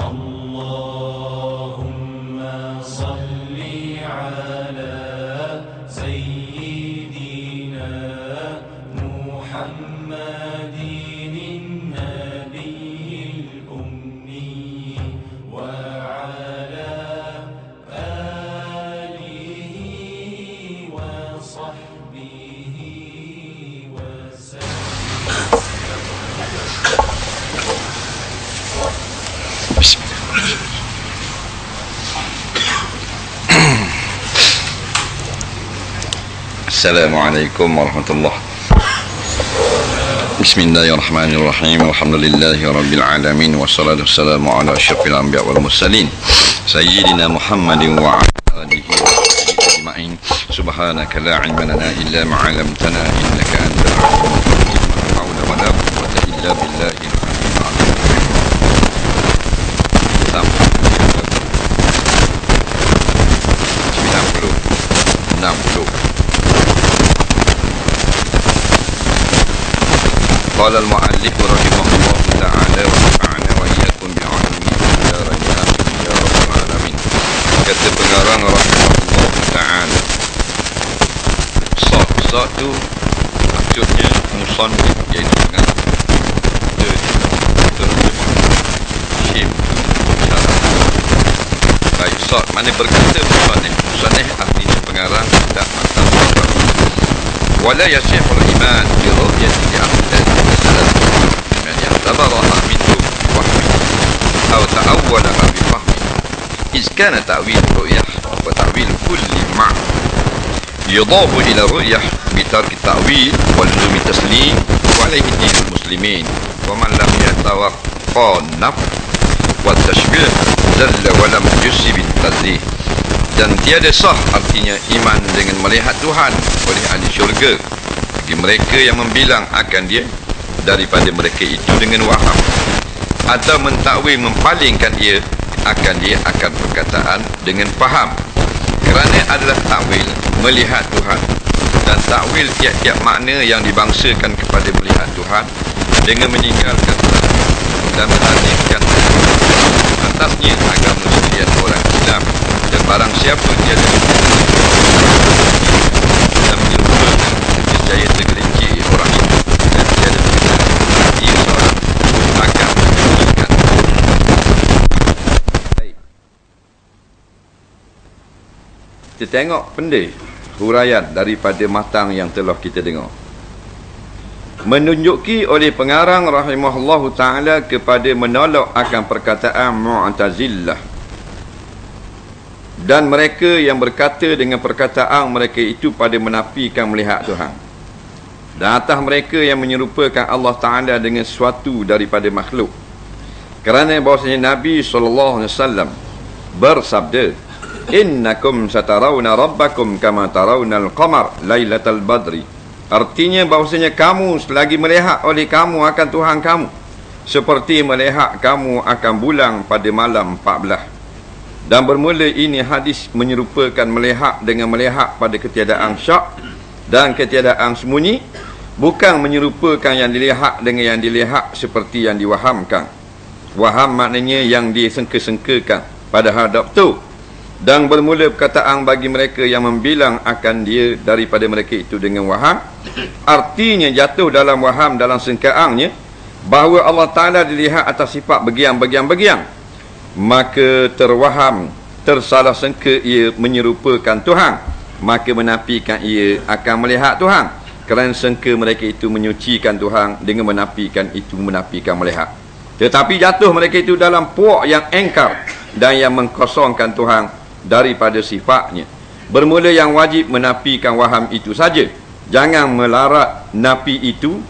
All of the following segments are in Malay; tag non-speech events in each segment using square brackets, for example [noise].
Allah. السلام عليكم ورحمة الله. بسم الله الرحمن الرحيم. الحمد لله رب العالمين والصلاة والسلام على أشرف الأنبياء والمرسلين سيدنا محمد وعلى آله وصحبه أجمعين. سبحانك لا علم لنا إلا ما علمتنا إنك قال المؤلف رحمه الله تعالى ونفعنا وإياكم بعلمه دارين آمين يا رب العالمين kata pengarang rahimahullah ta'ala Sot, sot tu maksudnya musannif iaitu dia terjemah syim baik sot mana berkata musannif musannif artinya pengarang tak masalah ولا يصح الإيمان برؤية أحداث السلف من اعتبرها منه بوهم أو تأولها بفهم إذ كان تأويل الرؤية وتأويل كل معنى يضاف إلى الرؤية بترك التأويل ولزوم التسليم وعليه دين المسلمين ومن لم يتوقع النفع والتشبيه زل ولم يسب التزيه dan tiada sah artinya iman dengan melihat Tuhan oleh ahli syurga bagi mereka yang membilang akan dia daripada mereka itu dengan waham. Atau mentakwil mempalingkan ia akan dia akan perkataan dengan faham. Kerana adalah takwil melihat Tuhan. Dan takwil tiap-tiap makna yang dibangsakan kepada melihat Tuhan dengan meninggalkan dan menandingkan atasnya agama sekalian orang Islam dan barang siapa tiada dan menyerupakan niscaya tergelincir orang itu dan tiada mengenal ia seorang akan meninggalkan Baik. Kita tengok pendek huraian daripada matang yang telah kita dengar. Menunjuki oleh pengarang rahimahullahu taala kepada menolak akan perkataan Mu'tazilah dan mereka yang berkata dengan perkataan mereka itu pada menafikan melihat Tuhan. Dan atas mereka yang menyerupakan Allah Taala dengan sesuatu daripada makhluk. Kerana bahawasanya Nabi wasallam bersabda innakum satarawna rabbakum kama tarawna al-qamar lailatal badri Artinya bahawasanya kamu selagi melihat oleh kamu akan Tuhan kamu seperti melihat kamu akan bulan pada malam 14. Dan bermula ini hadis menyerupakan melihat dengan melihat pada ketiadaan syak dan ketiadaan sembunyi bukan menyerupakan yang dilihat dengan yang dilihat seperti yang diwahamkan. Waham maknanya yang disengke-sengkekan pada hadap tu dan bermula perkataan bagi mereka yang membilang akan dia daripada mereka itu dengan waham. Artinya jatuh dalam waham dalam sengkaangnya bahawa Allah Ta'ala dilihat atas sifat begiang-begiang-begiang maka terwaham tersalah sengka ia menyerupakan Tuhan. Maka menafikan ia akan melihat Tuhan. Kerana sengka mereka itu menyucikan Tuhan dengan menafikan itu menafikan melihat. Tetapi jatuh mereka itu dalam puak yang engkar dan yang mengkosongkan Tuhan daripada sifatnya. Bermula yang wajib menafikan waham itu saja. Jangan melarat nafi itu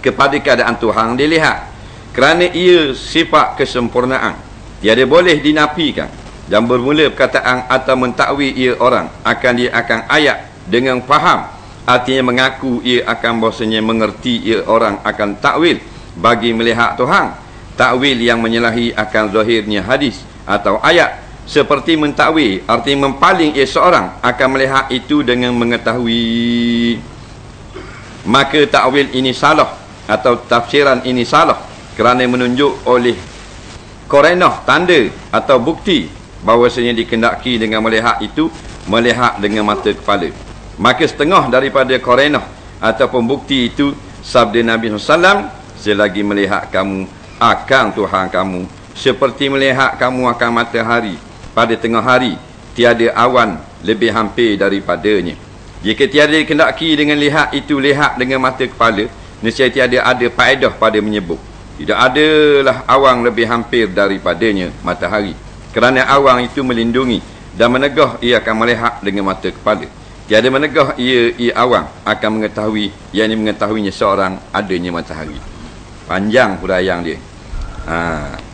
kepada keadaan Tuhan dilihat. Kerana ia sifat kesempurnaan. Tiada boleh dinafikan. Dan bermula perkataan atau mentakwi ia orang. Akan dia akan ayat dengan faham. Artinya mengaku ia akan bahasanya mengerti ia orang akan takwil. Bagi melihat Tuhan. Takwil yang menyalahi akan zahirnya hadis atau ayat seperti mentakwi artinya mempaling ia seorang akan melihat itu dengan mengetahui. Maka takwil ini salah atau tafsiran ini salah kerana menunjuk oleh korenah tanda atau bukti bahawasanya dikendaki dengan melihat itu melihat dengan mata kepala. Maka setengah daripada korenah ataupun bukti itu sabda Nabi SAW selagi melihat kamu akan Tuhan kamu. Seperti melihat kamu akan matahari pada tengah hari tiada awan lebih hampir daripadanya. Jika tiada dikendaki dengan lihat itu lihat dengan mata kepala nescaya tiada ada faedah pada menyebut. Tidak adalah awang lebih hampir daripadanya matahari. Kerana awang itu melindungi dan menegah ia akan melihat dengan mata kepala. Tiada menegah ia ia awang akan mengetahui yang mengetahuinya seorang adanya matahari. Panjang huraian dia. Ha.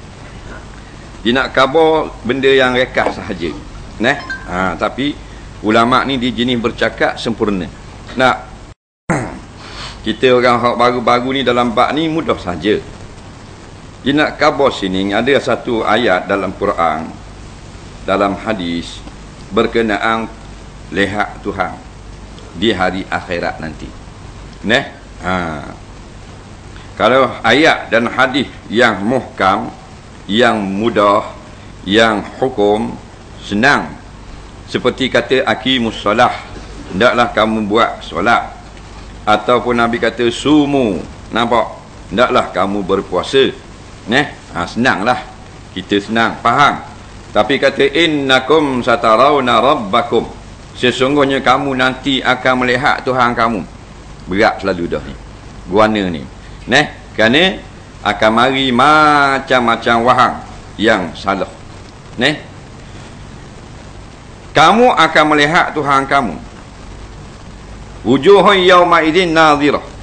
Dia nak kabar benda yang rekas sahaja Nah, ha, tapi ulama ni dia jenis bercakap sempurna nak [clears throat] kita orang baru-baru ni dalam bab ni mudah saja dia nak kabar sini ada satu ayat dalam Quran dalam hadis berkenaan lihat Tuhan di hari akhirat nanti. Neh? Ha. Kalau ayat dan hadis yang muhkam, yang mudah, yang hukum senang seperti kata aqimus solah, hendaklah kamu buat solat ataupun Nabi kata sumu, nampak? Hendaklah kamu berpuasa Neh, ha, senanglah. Kita senang, faham. Tapi kata innakum satarawna rabbakum. Sesungguhnya kamu nanti akan melihat Tuhan kamu. Berat selalu dah ni. Guana ni. Neh, kerana akan mari macam-macam wahang yang salah. Neh. Kamu akan melihat Tuhan kamu. Wujuhun yawma idzin nadhirah.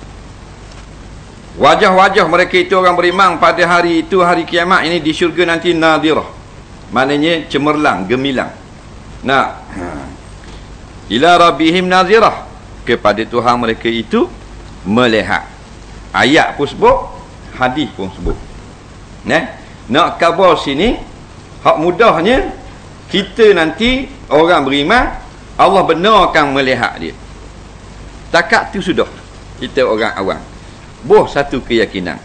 Wajah-wajah mereka itu orang beriman pada hari itu hari kiamat ini di syurga nanti nadirah. Maknanya cemerlang, gemilang. Nah. [clears throat] Ila rabbihim nazirah. Kepada Tuhan mereka itu melihat. Ayat pun sebut, hadis pun sebut. Nah, nak kabar sini hak mudahnya kita nanti orang beriman Allah benarkan melihat dia. Takat tu sudah. Kita orang awam. Boh satu keyakinan.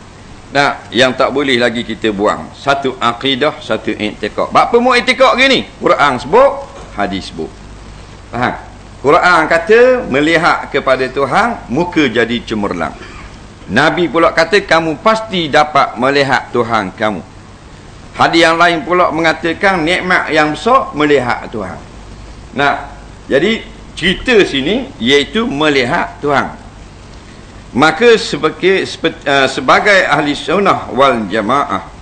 Nah yang tak boleh lagi kita buang. Satu akidah satu i'tikad apa mau i'tikad gini? Quran sebut hadis sebut. Faham? Quran kata melihat kepada Tuhan muka jadi cemerlang Nabi pula kata kamu pasti dapat melihat Tuhan kamu. Hadis yang lain pula mengatakan nikmat yang besar melihat Tuhan. Nah jadi cerita sini iaitu melihat Tuhan. Maka sebagai uh, sebagai ahli sunnah wal jamaah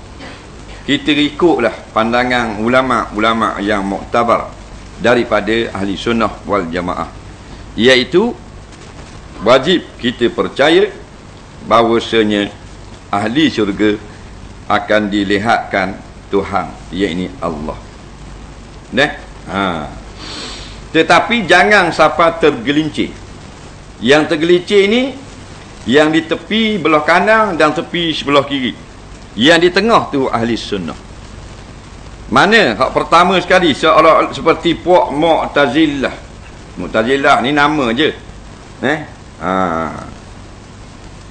kita ikutlah pandangan ulama-ulama yang muktabar daripada ahli sunnah wal jamaah. Iaitu wajib kita percaya bahawasanya ahli syurga akan dilihatkan Tuhan iaitu Allah. Nah, ha. tetapi jangan siapa tergelincir. Yang tergelincir ini yang di tepi belah kanan dan tepi sebelah kiri. Yang di tengah tu ahli sunnah. Mana? Hak pertama sekali seolah seperti puak mu'tazilah mu'tazilah ni nama je. Eh ha.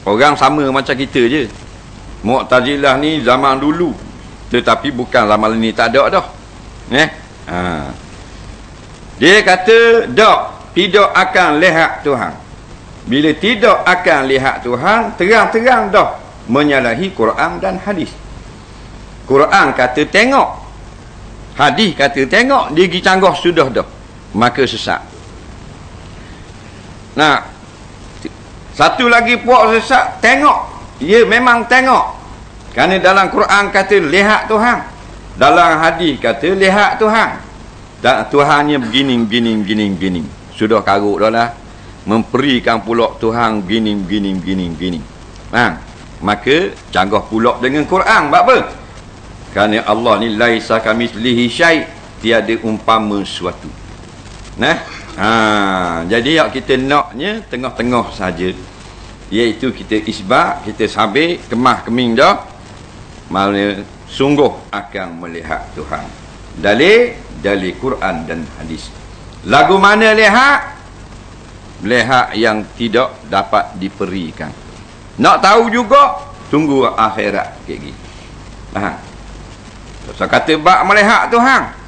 Orang sama macam kita je. Mu'tazilah ni zaman dulu. Tetapi bukan zaman ini tak ada dah. Eh? Ha. dia kata tak tidak akan lihat Tuhan. Bila tidak akan lihat Tuhan terang-terang dah menyalahi Quran dan hadis. Quran kata tengok. Hadis kata tengok dia pergi canggah sudah dah. Maka sesat. Nah satu lagi puak sesat tengok. Ya memang tengok. Kerana dalam Quran kata lihat Tuhan. Dalam hadis kata lihat Tuhan. Dan Tuhannya begini begini begini begini sudah karut dah lah. Memperikan pula Tuhan gini gini gini gini ha maka canggah pula dengan Quran. Buat apa? Kerana Allah ni laisa kamislihi syai. Tiada umpama sesuatu nah ha jadi yang kita naknya tengah-tengah saja. Iaitu kita isbat kita sabit kemah keming dah. Mana sungguh akan melihat Tuhan. Dalil dalil Quran dan hadis. Lagu mana lihat? Lehat yang tidak dapat diperikan. Nak tahu juga tunggu akhirat ha. So kata bak melihat tu hang.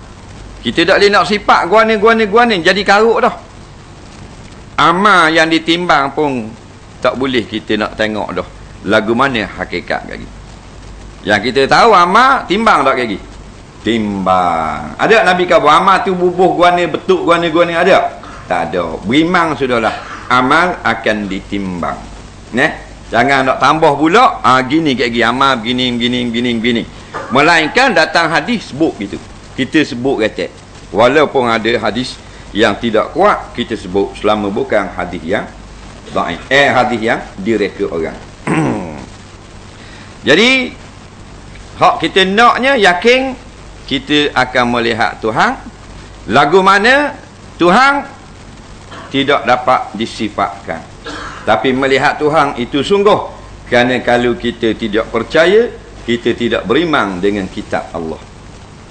Kita tak boleh nak sifat gua ni gua ni gua ni jadi karuk dah. Amal yang ditimbang pun tak boleh kita nak tengok dah. Lagu mana hakikat lagi. Yang kita tahu amal timbang tak lagi. Timbang. Ada Nabi kata amal tu bubuh gua ni betuk gua ni gua ni ada? Tak ada. Berimang sudahlah. Amal akan ditimbang. Neh. Jangan nak tambah pula. Ah ha, gini gini amal begini begini begini begini. Melainkan datang hadis sebut gitu. Kita sebut kata. Walaupun ada hadis yang tidak kuat kita sebut selama bukan hadis yang dhaif. Eh hadis yang direka orang. [clears throat] Jadi hak kita naknya yakin kita akan melihat Tuhan lagu mana Tuhan tidak dapat disifatkan tapi melihat Tuhan itu sungguh kerana kalau kita tidak percaya kita tidak berimang dengan kitab Allah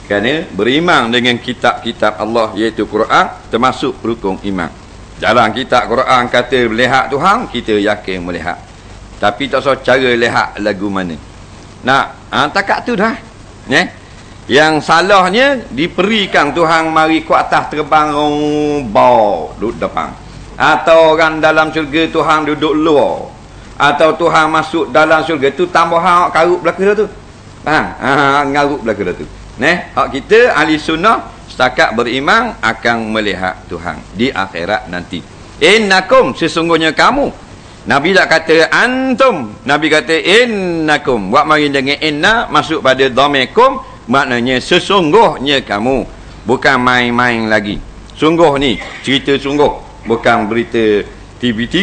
kerana berimang dengan kitab-kitab Allah iaitu Quran termasuk rukun iman dalam kitab Quran kata melihat Tuhan kita yakin melihat tapi tak tahu cara lihat lagu mana nak ha, takat tu dah eh? Yang salahnya diperikan Tuhan mari ke atas terbang bau duduk depan. Atau orang dalam syurga Tuhan duduk luar. Atau Tuhan masuk dalam syurga tu tambah hak karut belaka tu. Faham? Ha, ngarut belaka tu. Neh, hak kita ahli sunnah setakat beriman akan melihat Tuhan di akhirat nanti. Innakum sesungguhnya kamu. Nabi tak kata antum. Nabi kata innakum. Buat mari dengan inna masuk pada dhamikum maknanya sesungguhnya kamu. Bukan main-main lagi. Sungguh ni cerita sungguh. Bukan berita TV3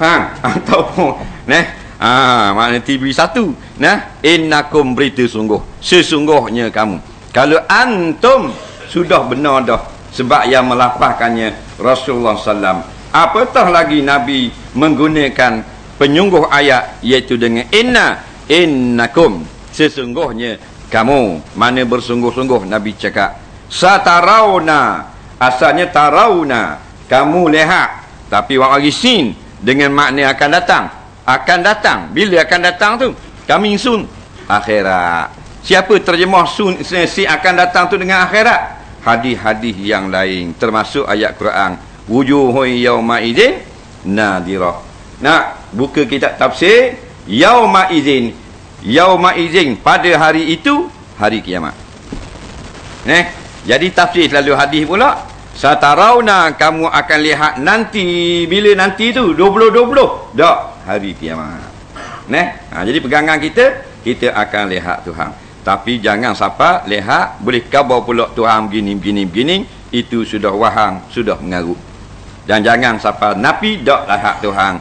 faham? [laughs] Ataupun nah ah makna TV1 nah innakum berita sungguh sesungguhnya kamu. Kalau antum sudah benar dah sebab yang melapahkannya Rasulullah sallam apatah lagi nabi menggunakan penyungguh ayat iaitu dengan inna innakum. Sesungguhnya kamu mana bersungguh-sungguh Nabi cakap. Satarauna asalnya tarauna. Kamu lihat tapi lagi sin dengan makna akan datang. Akan datang. Bila akan datang tu? Coming soon. Akhirat siapa terjemah sun si akan datang tu dengan akhirat? Hadis-hadis yang lain termasuk ayat Quran. Wujuhun yauma idzin nadirah nak buka kitab tafsir? Yauma idzin yauma izin pada hari itu hari kiamat. Eh jadi tafsir selalu hadis pula. Satarauna kamu akan lihat nanti bila nanti tu 2020 dak hari kiamat. Eh ha, jadi pegangan kita kita akan lihat Tuhan tapi jangan siapa lihat boleh khabar pula Tuhan begini begini begini itu sudah wahang sudah mengarut dan jangan siapa napi dak lihat Tuhan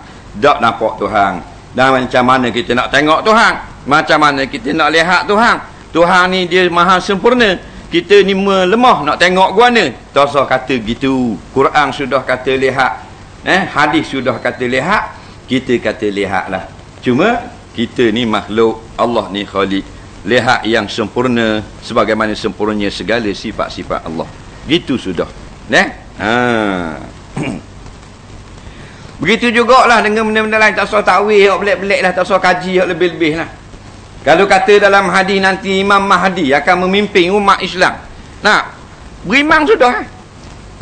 dak nampak Tuhan dan macam mana kita nak tengok Tuhan macam mana kita nak lihat Tuhan? Tuhan ni dia maha sempurna. Kita ni melemah nak tengok guana. Usah kata gitu. Quran sudah kata lihat. Eh, hadis sudah kata lihat. Kita kata lihatlah. Cuma kita ni makhluk. Allah ni khalik. Lihat yang sempurna sebagaimana sempurnanya segala sifat-sifat Allah. Gitu sudah. Eh? Ha. [clears throat] Begitu jugalah dengan benda-benda lain tak usah takwil, hok belik-belik lah, tak usah kaji hok lebih-lebih lah. Kalau kata dalam hadis nanti Imam Mahdi akan memimpin umat Islam. Nah, berimang sudah.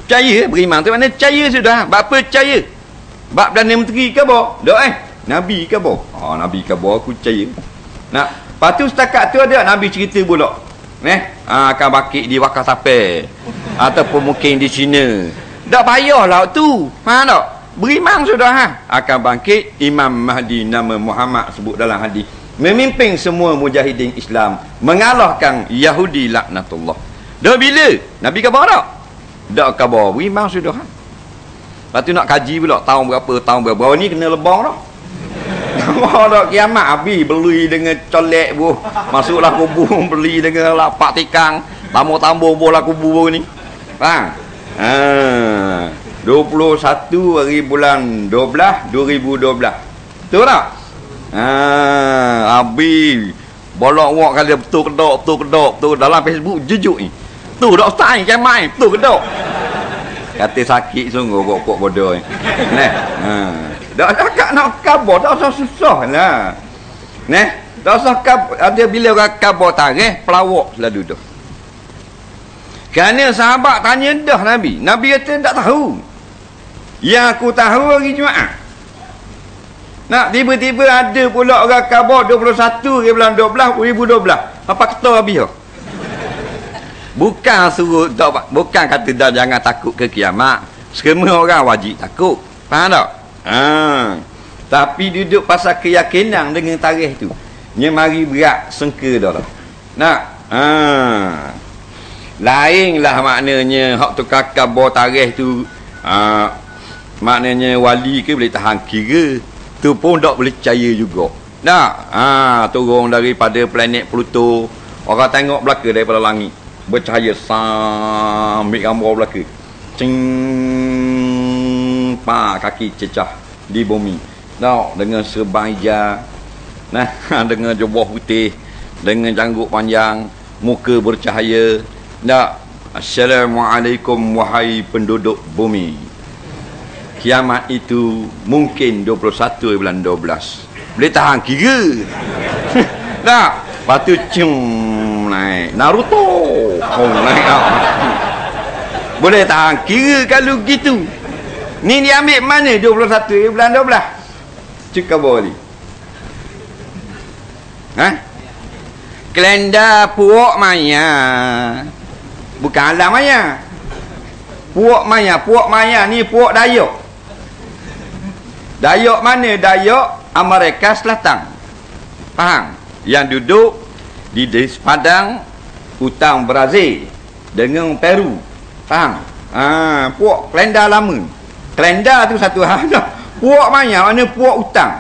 Percaya berimang tu mana percaya sudah. Bapa percaya. Bab dan menteri ke apa? Dak eh. Nabi ke apa? Oh, Nabi ke apa aku percaya. Nah, lepas tu setakat tu ada Nabi cerita pula. Eh, ha, akan bakit di Wakasape ataupun mungkin di China. Tak payahlah tu. Ha tak? Berimang sudah ha. Akan bangkit Imam Mahdi nama Muhammad sebut dalam hadis memimpin semua mujahidin Islam mengalahkan Yahudi laknatullah. Dah bila? Nabi khabar tak? Tak khabar. Memang sudah. Ha? Lepas tu nak kaji pula tahun berapa, tahun berapa. Bahawa ni kena lebang dah. [laughs] Tak kiamat habis beli dengan colek bu. Masuklah kubur [laughs] beli dengan lapak tikang. Tambah-tambah bola kubur ni. Faham? Ha. 21 hari bulan 12 2012. Betul tak? Ha, abi bolok wak kali betul kedok, betul kedok, betul dalam Facebook jejuk ni. Tu dok style kan mai, betul kedok. Kata sakit sungguh kok kok bodoh ni. Neh. Ha. Dak kak nak kabar dak usah susah lah. Neh. Tak usah kab, ada bila orang kabar tarikh, pelawak selalu dah. Kerana sahabat tanya dah Nabi. Nabi kata tak tahu. Yang aku tahu hari Jumaat. Nak tiba-tiba ada pula orang kabar 21 ke bulan 12 2012. Apa kata habis? Bukan suruh tak, bukan kata dah jangan takut ke kiamat. Semua orang wajib takut. Faham tak? Ha. Tapi duduk pasal keyakinan dengan tarikh tu. Nya mari berat sengka dah lah. Nak? Ha. Lainlah maknanya hak tu kakak bawa tarikh tu ha, maknanya wali ke boleh tahan kira. Tu pun tak boleh percaya juga. Nak? Ha, turun daripada planet Pluto. Orang tengok belaka daripada langit. Bercahaya sambil gambar belaka. Cing pa kaki cecah di bumi. Nah, dengan hijau. Nah, dengan jubah putih, dengan janggut panjang, muka bercahaya. Nah, Assalamualaikum wahai penduduk bumi. Kiamat itu mungkin 21 bulan 12. Boleh tahan kira. [laughs] tak? Lepas tu cium naik. Naruto. Oh, naik. Boleh tahan kira kalau gitu. Ni dia ambil mana 21 bulan 12? Cik khabar ni. Ha? Kelenda puak maya. Bukan alam maya. Puak maya, puak maya ni puak Dayak. Dayak mana? Dayak Amerika Selatan. Faham? Yang duduk di sepadang hutang Brazil dengan Peru. Faham? Ha, puak kelenda lama. Kelenda tu satu hal. Puak maya mana puak hutang.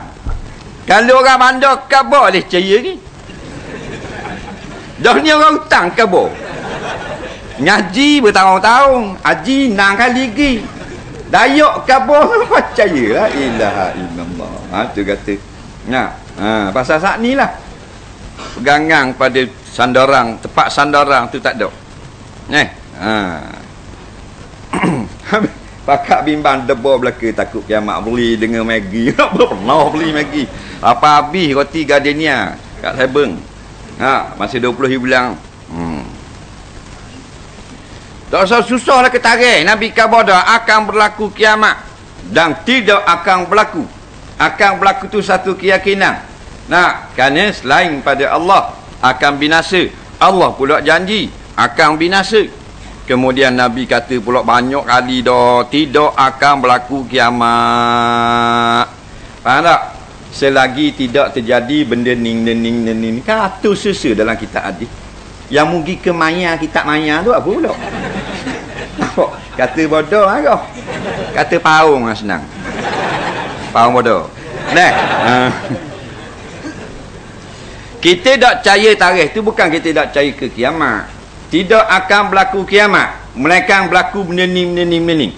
Kalau orang bandar khabar boleh percaya ni. Dah ni orang hutang khabar. Ngaji bertahun-tahun. Haji enam kali lagi. Dayak khabar percaya lah. Ilaha illallah. Ha, tu kata. Nah, ha, pasal saat ni lah. Pegangan pada sandarang. Tempat sandarang tu tak ada. Eh. Ha. [clears throat] Pakak bimbang debor belaka takut kiamat beli dengan Maggi. [laughs] Tak pernah beli Maggi. Apa habis roti gardenia kat Sabeng. Ha, masih 20 ribu bilang. Hmm. Tak usah susahlah ketarik. Nabi khabar dah akan berlaku kiamat dan tidak akan berlaku. Akan berlaku tu satu keyakinan. Nah, kerana selain pada Allah akan binasa. Allah pula janji akan binasa. Kemudian Nabi kata pula banyak kali dah tidak akan berlaku kiamat. Faham tak? Selagi tidak terjadi benda ning ning ning ning tu susu dalam kitab hadis. Yang mugi ke maya kitab maya tu apa pula? Kata bodoh ah Kata paung lah senang. Paung bodoh. Nah. Uh. Kita tak percaya tarikh tu bukan kita tak percaya ke kiamat. Tidak akan berlaku kiamat. Mereka berlaku benda ni, benda ni, benda ni.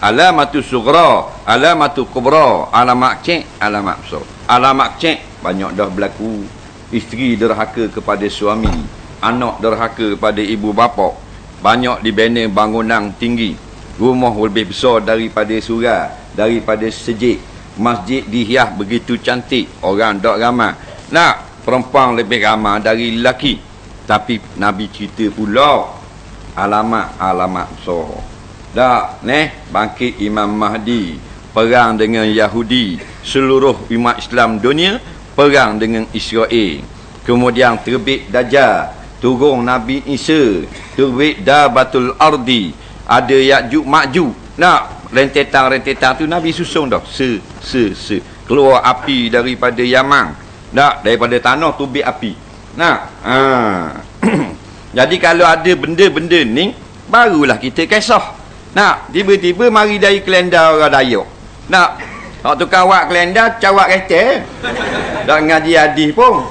Alamatu sugra, alamatu kubra, alamat cek, alamat besar. Alamat cek, banyak dah berlaku. Isteri derhaka kepada suami. Anak derhaka kepada ibu bapa. Banyak dibina bangunan tinggi. Rumah lebih besar daripada surah. Daripada sejik. Masjid dihias begitu cantik. Orang tak ramai. Nak, perempuan lebih ramai dari lelaki. Tapi Nabi cerita pula alamat-alamat besar. Tak, neh bangkit Imam Mahdi, perang dengan Yahudi, seluruh umat Islam dunia perang dengan Israel. Kemudian terbit Dajjal, turun Nabi Isa, terbit Dabatul Ardi, ada Ya'juj Ma'juj. Nak rentetan-rentetan tu Nabi susung dah. Se se se keluar api daripada Yaman. Nak daripada tanah tubik api. Nah, ha. [clears throat] Jadi kalau ada benda-benda ni barulah kita kisah. Nak, tiba-tiba mari dari kelenda orang Dayak. Nak, hak tukar awak kelenda cawak kereta. Tak ngaji hadis pun.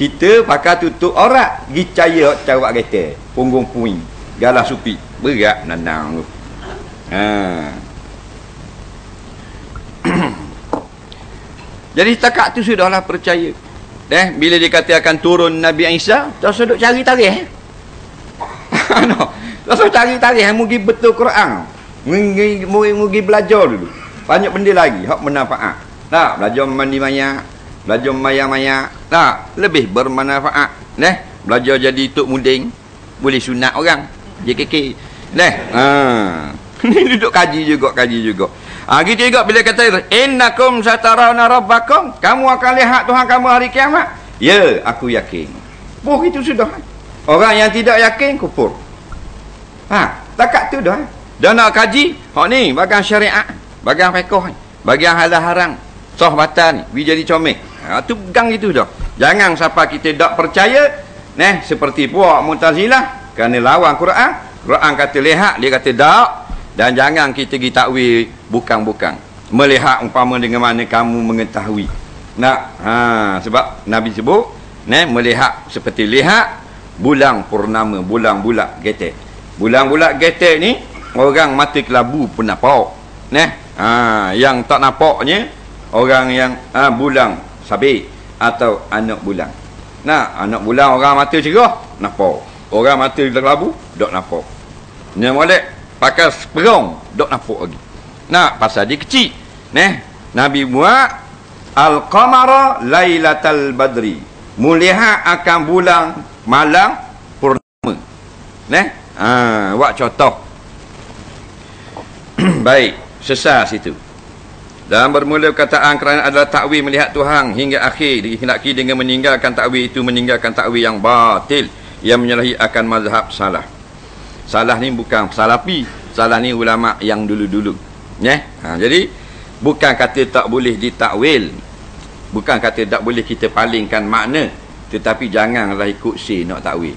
Kita pakai tutup orang pergi caya cawak kereta. Punggung puing. Galah supi. Berat nanang. Ha. [clears throat] Jadi setakat tu sudahlah percaya. Eh, bila dia kata akan turun Nabi Isa, tak usah duk cari tarikh. [laughs] no. Tak usah cari tarikh, mugi betul Quran. Mugi mugi, mugi belajar dulu. Banyak benda lagi hak bermanfaat. Tak, belajar mandi banyak. belajar maya-maya tak lebih bermanfaat neh belajar jadi tok muding boleh sunat orang JKK neh ha ni [laughs] duduk kaji juga kaji juga ha gitu juga bila kata innakum satarawna rabbakum. Kamu akan lihat Tuhan kamu hari kiamat. Ya aku yakin. Oh itu sudah. Orang yang tidak yakin kufur. Ha takat tu dah. Dan nak kaji hak ni bagian syariat bagian fiqh bagian halal haram sohbatan ni jadi comel. Ha tu pegang itu dah. Jangan siapa kita tak percaya neh seperti puak mutazilah kerana lawan Quran Quran kata lihat dia kata tak dan jangan kita pergi takwil bukan-bukan. Melihat umpama dengan mana kamu mengetahui. Nak ha sebab nabi sebut ne melihat seperti lihat bulan purnama bulan bulat getek. Bulan bulat getek ni orang mata kelabu pun nampak ne ha yang tak nampaknya orang yang ha, bulan sabit atau anak bulan. Nah anak bulan orang mata cerah nampak orang mata kelabu tak nampak ni molek pakai seperong dok nampak lagi. Nak pasal dia kecil neh. Nabi buat al qamara lailatal badri. Melihat akan bulan malam purnama neh. Ha buat contoh. [clears throat] Baik sesat situ. Dalam bermula kataan kerana adalah takwil melihat Tuhan hingga akhir. Dihendaki dengan meninggalkan takwil itu meninggalkan takwil yang batil. Yang menyalahi akan mazhab salah Salah ni bukan salafi, salah ni ulama yang dulu-dulu. Ya. Ha, jadi bukan kata tak boleh ditakwil. Bukan kata tak boleh kita palingkan makna, tetapi janganlah ikut si nak takwil.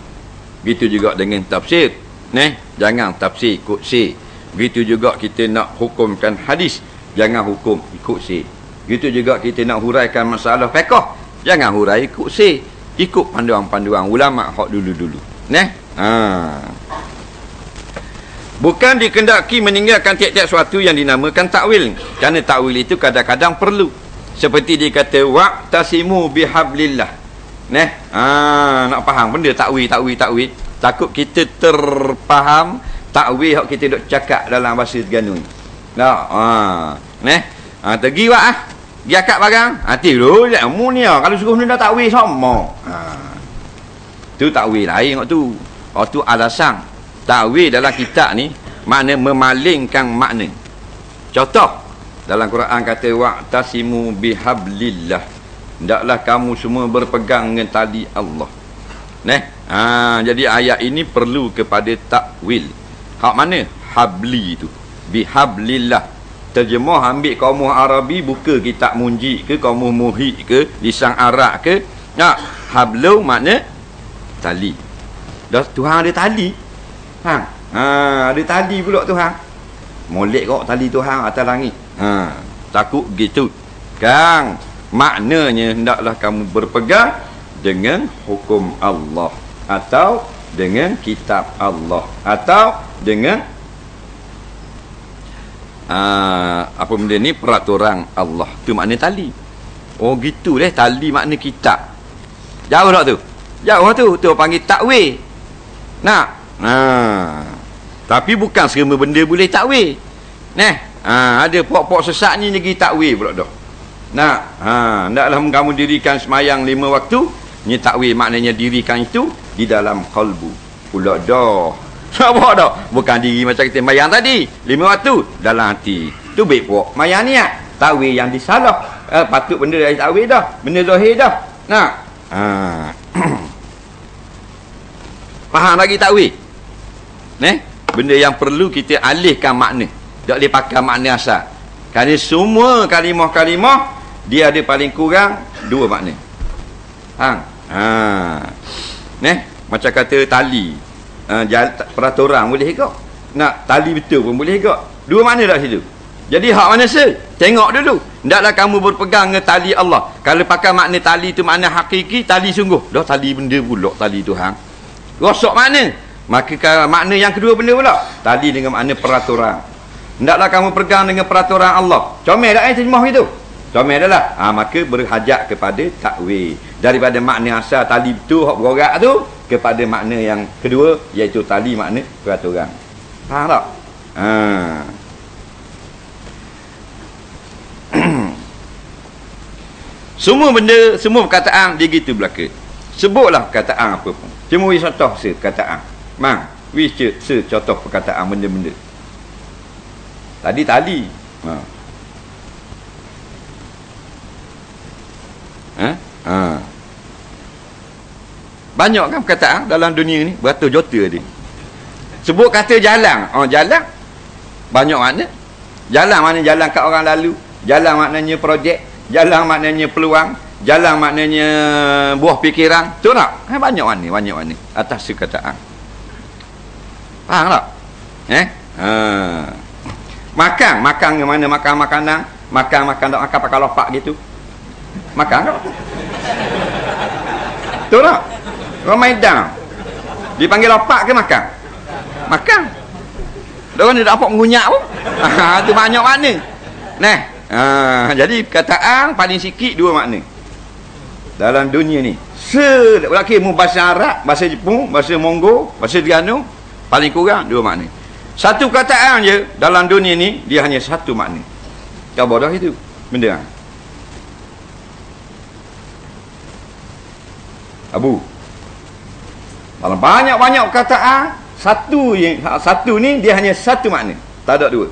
Begitu juga dengan tafsir. Ne? Jangan tafsir ikut si. Begitu juga kita nak hukumkan hadis, jangan hukum ikut si. Begitu juga kita nak huraikan masalah fiqh, jangan hurai ikut si. Ikut panduan-panduan ulama hak dulu-dulu. Ne? Ha. Bukan dikendaki meninggalkan tiap-tiap suatu yang dinamakan takwil. Kerana takwil itu kadang-kadang perlu. Seperti dia kata waqtasimu bihablillah. Neh, ah nak faham benda takwil takwil takwil. Takut kita terfaham takwil hak kita dok cakap dalam bahasa Terengganu ni. Nah, ah, neh. Ah pergi wak ah. Pergi akak barang. Hati dulu ya mu ni ah. Kalau suruh benda takwil sama. Ah. Tu takwil lain kok tu. Oh tu alasan takwil dalam kitab ni makna memalingkan makna. Contoh dalam Quran kata wa'tasimu bihablillah. Hendaklah kamu semua berpegang dengan tali Allah. Neh? Ha, jadi ayat ini perlu kepada takwil. Hak mana? Habli itu bihablillah. Terjemah ambil kaum Arabi buka kitab munji ke kaum muhid ke lisan Arab ke. Nah hablu makna tali. Dah Tuhan ada tali Hang. Ha, ada tali pula tu hang. Molek kok tali tu hang atas langit. Ha, takut gitu. Kang, maknanya hendaklah kamu berpegang dengan hukum Allah atau dengan kitab Allah atau dengan uh, apa benda ni peraturan Allah. Tu makna tali. Oh gitu deh tali makna kitab. Jauh tak tu? Jauh tu. Tu panggil takwil. Nak Ha. Tapi bukan semua benda boleh takwil. Nah, ha, ada pok-pok sesat ni lagi takwil pula dah. Nak, ha, ndaklah kamu dirikan semayang lima waktu, ni takwil maknanya dirikan itu di dalam kalbu. Pula dah. [laughs] Apa dah? Bukan diri macam kita mayang tadi, lima waktu dalam hati. Tu baik pok. Mayang ni ah, takwil yang disalah. Eh, patut benda dari takwil dah. Benda zahir dah. Nak. Ha. [coughs] Faham lagi takwil? Neh, benda yang perlu kita alihkan makna. Tak boleh pakai makna asal. Kerana semua kalimah-kalimah dia ada paling kurang dua makna. Hang. Ha. Neh, macam kata tali. Uh, peraturan boleh ke? Nak tali betul pun boleh ke? Dua makna dah situ. Jadi hak mana se? Tengok dulu. Hendaklah kamu berpegang dengan tali Allah. Kalau pakai makna tali tu makna hakiki, tali sungguh. Dah tali benda pula tali tu hang. Rosok mana? Maka makna yang kedua benda pula. Tadi dengan makna peraturan. Hendaklah kamu pegang dengan peraturan Allah. Comel tak eh terjemah itu? Comel adalah. Ha, maka berhajat kepada takwil. Daripada makna asal tali itu, hak berorak tu. Kepada makna yang kedua, iaitu tali makna peraturan. Faham tak? Ha. [clears throat] Semua benda, semua perkataan dia gitu belaka. Sebutlah perkataan apa pun. Cuma wis contoh se perkataan. Mang, se contoh perkataan benda-benda. Tadi tali. Ha. Ha? Ha. Banyak kan perkataan dalam dunia ni beratus juta dia. Sebut kata jalan. Oh jalan. Banyak makna. Jalan maknanya jalan kat orang lalu. Jalan maknanya projek. Jalan maknanya peluang. Jalan maknanya buah fikiran. Betul tak? Ha, banyak makna. Banyak makna. Atas perkataan. Faham tak? Eh? Ha. Makan. Makan ke mana? Makan makanan. Makan makan tak makan pakai lopak gitu. Makan tak? Betul tak? Orang Maidan. Dipanggil lopak ke makan? Makan. Orang ni dapat mengunyak pun. Ha, tu banyak makna. Nah, ha, jadi perkataan paling sikit dua makna. Dalam dunia ni. Se lelaki mu bahasa Arab, bahasa Jepun, bahasa Monggo, bahasa Terengganu, paling kurang dua makna. Satu perkataan je dalam dunia ni dia hanya satu makna. Kau bodoh itu. Benda. Abu. Dalam banyak-banyak perkataan, satu yang satu ni dia hanya satu makna. Tak ada dua.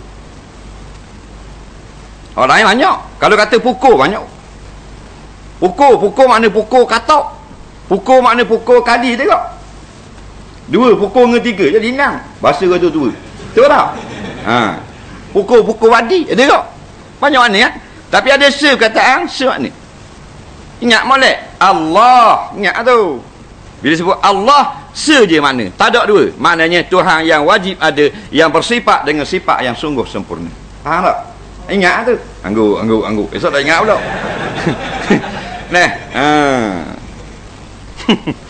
Orang lain banyak. Kalau kata pukul banyak. Pukul, pukul makna pukul katok. Pukul makna pukul kali tengok. Dua pukul dengan tiga jadi enam. Bahasa kata dua. Betul tak? Ha. Pukul wadi tengok. Banyak makna ya. Tapi ada se perkataan se makna. Ingat molek. Allah. Ingat tu. Bila sebut Allah, se je makna. Tak ada dua. Maknanya Tuhan yang wajib ada, yang bersifat dengan sifat yang sungguh sempurna. Faham tak? Ingat tu. Anggu, anggu, anggu. Esok tak ingat pula. [laughs] nah. Ha. [laughs]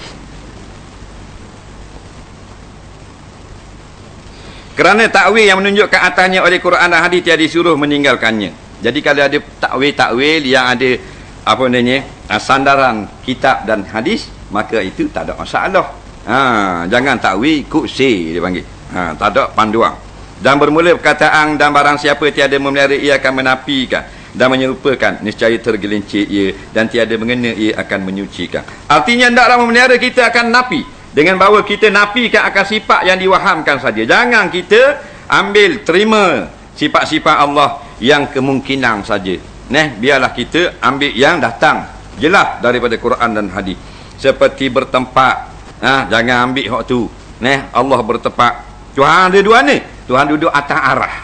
Kerana takwil yang menunjukkan atasnya oleh Quran dan hadis tiada disuruh meninggalkannya. Jadi kalau ada takwil-takwil yang ada apa namanya sandaran kitab dan hadis maka itu tak ada masalah. Ha, jangan takwil ikut say dia panggil. Ha, tak ada panduan. Dan bermula perkataan dan barang siapa tiada memelihara ia akan menapikan dan menyerupakan niscaya tergelincir ia dan tiada mengena ia akan menyucikan. Artinya hendaklah memelihara kita akan napi dengan bahawa kita nafikan akan sifat yang diwahamkan saja. Jangan kita ambil terima sifat-sifat Allah yang kemungkinan saja. Neh, biarlah kita ambil yang datang jelas daripada Quran dan hadis. Seperti bertempat. Nah, ha, jangan ambil hak tu. Neh, Allah bertempat. Tuhan ada dua ni. Tuhan duduk atas arah.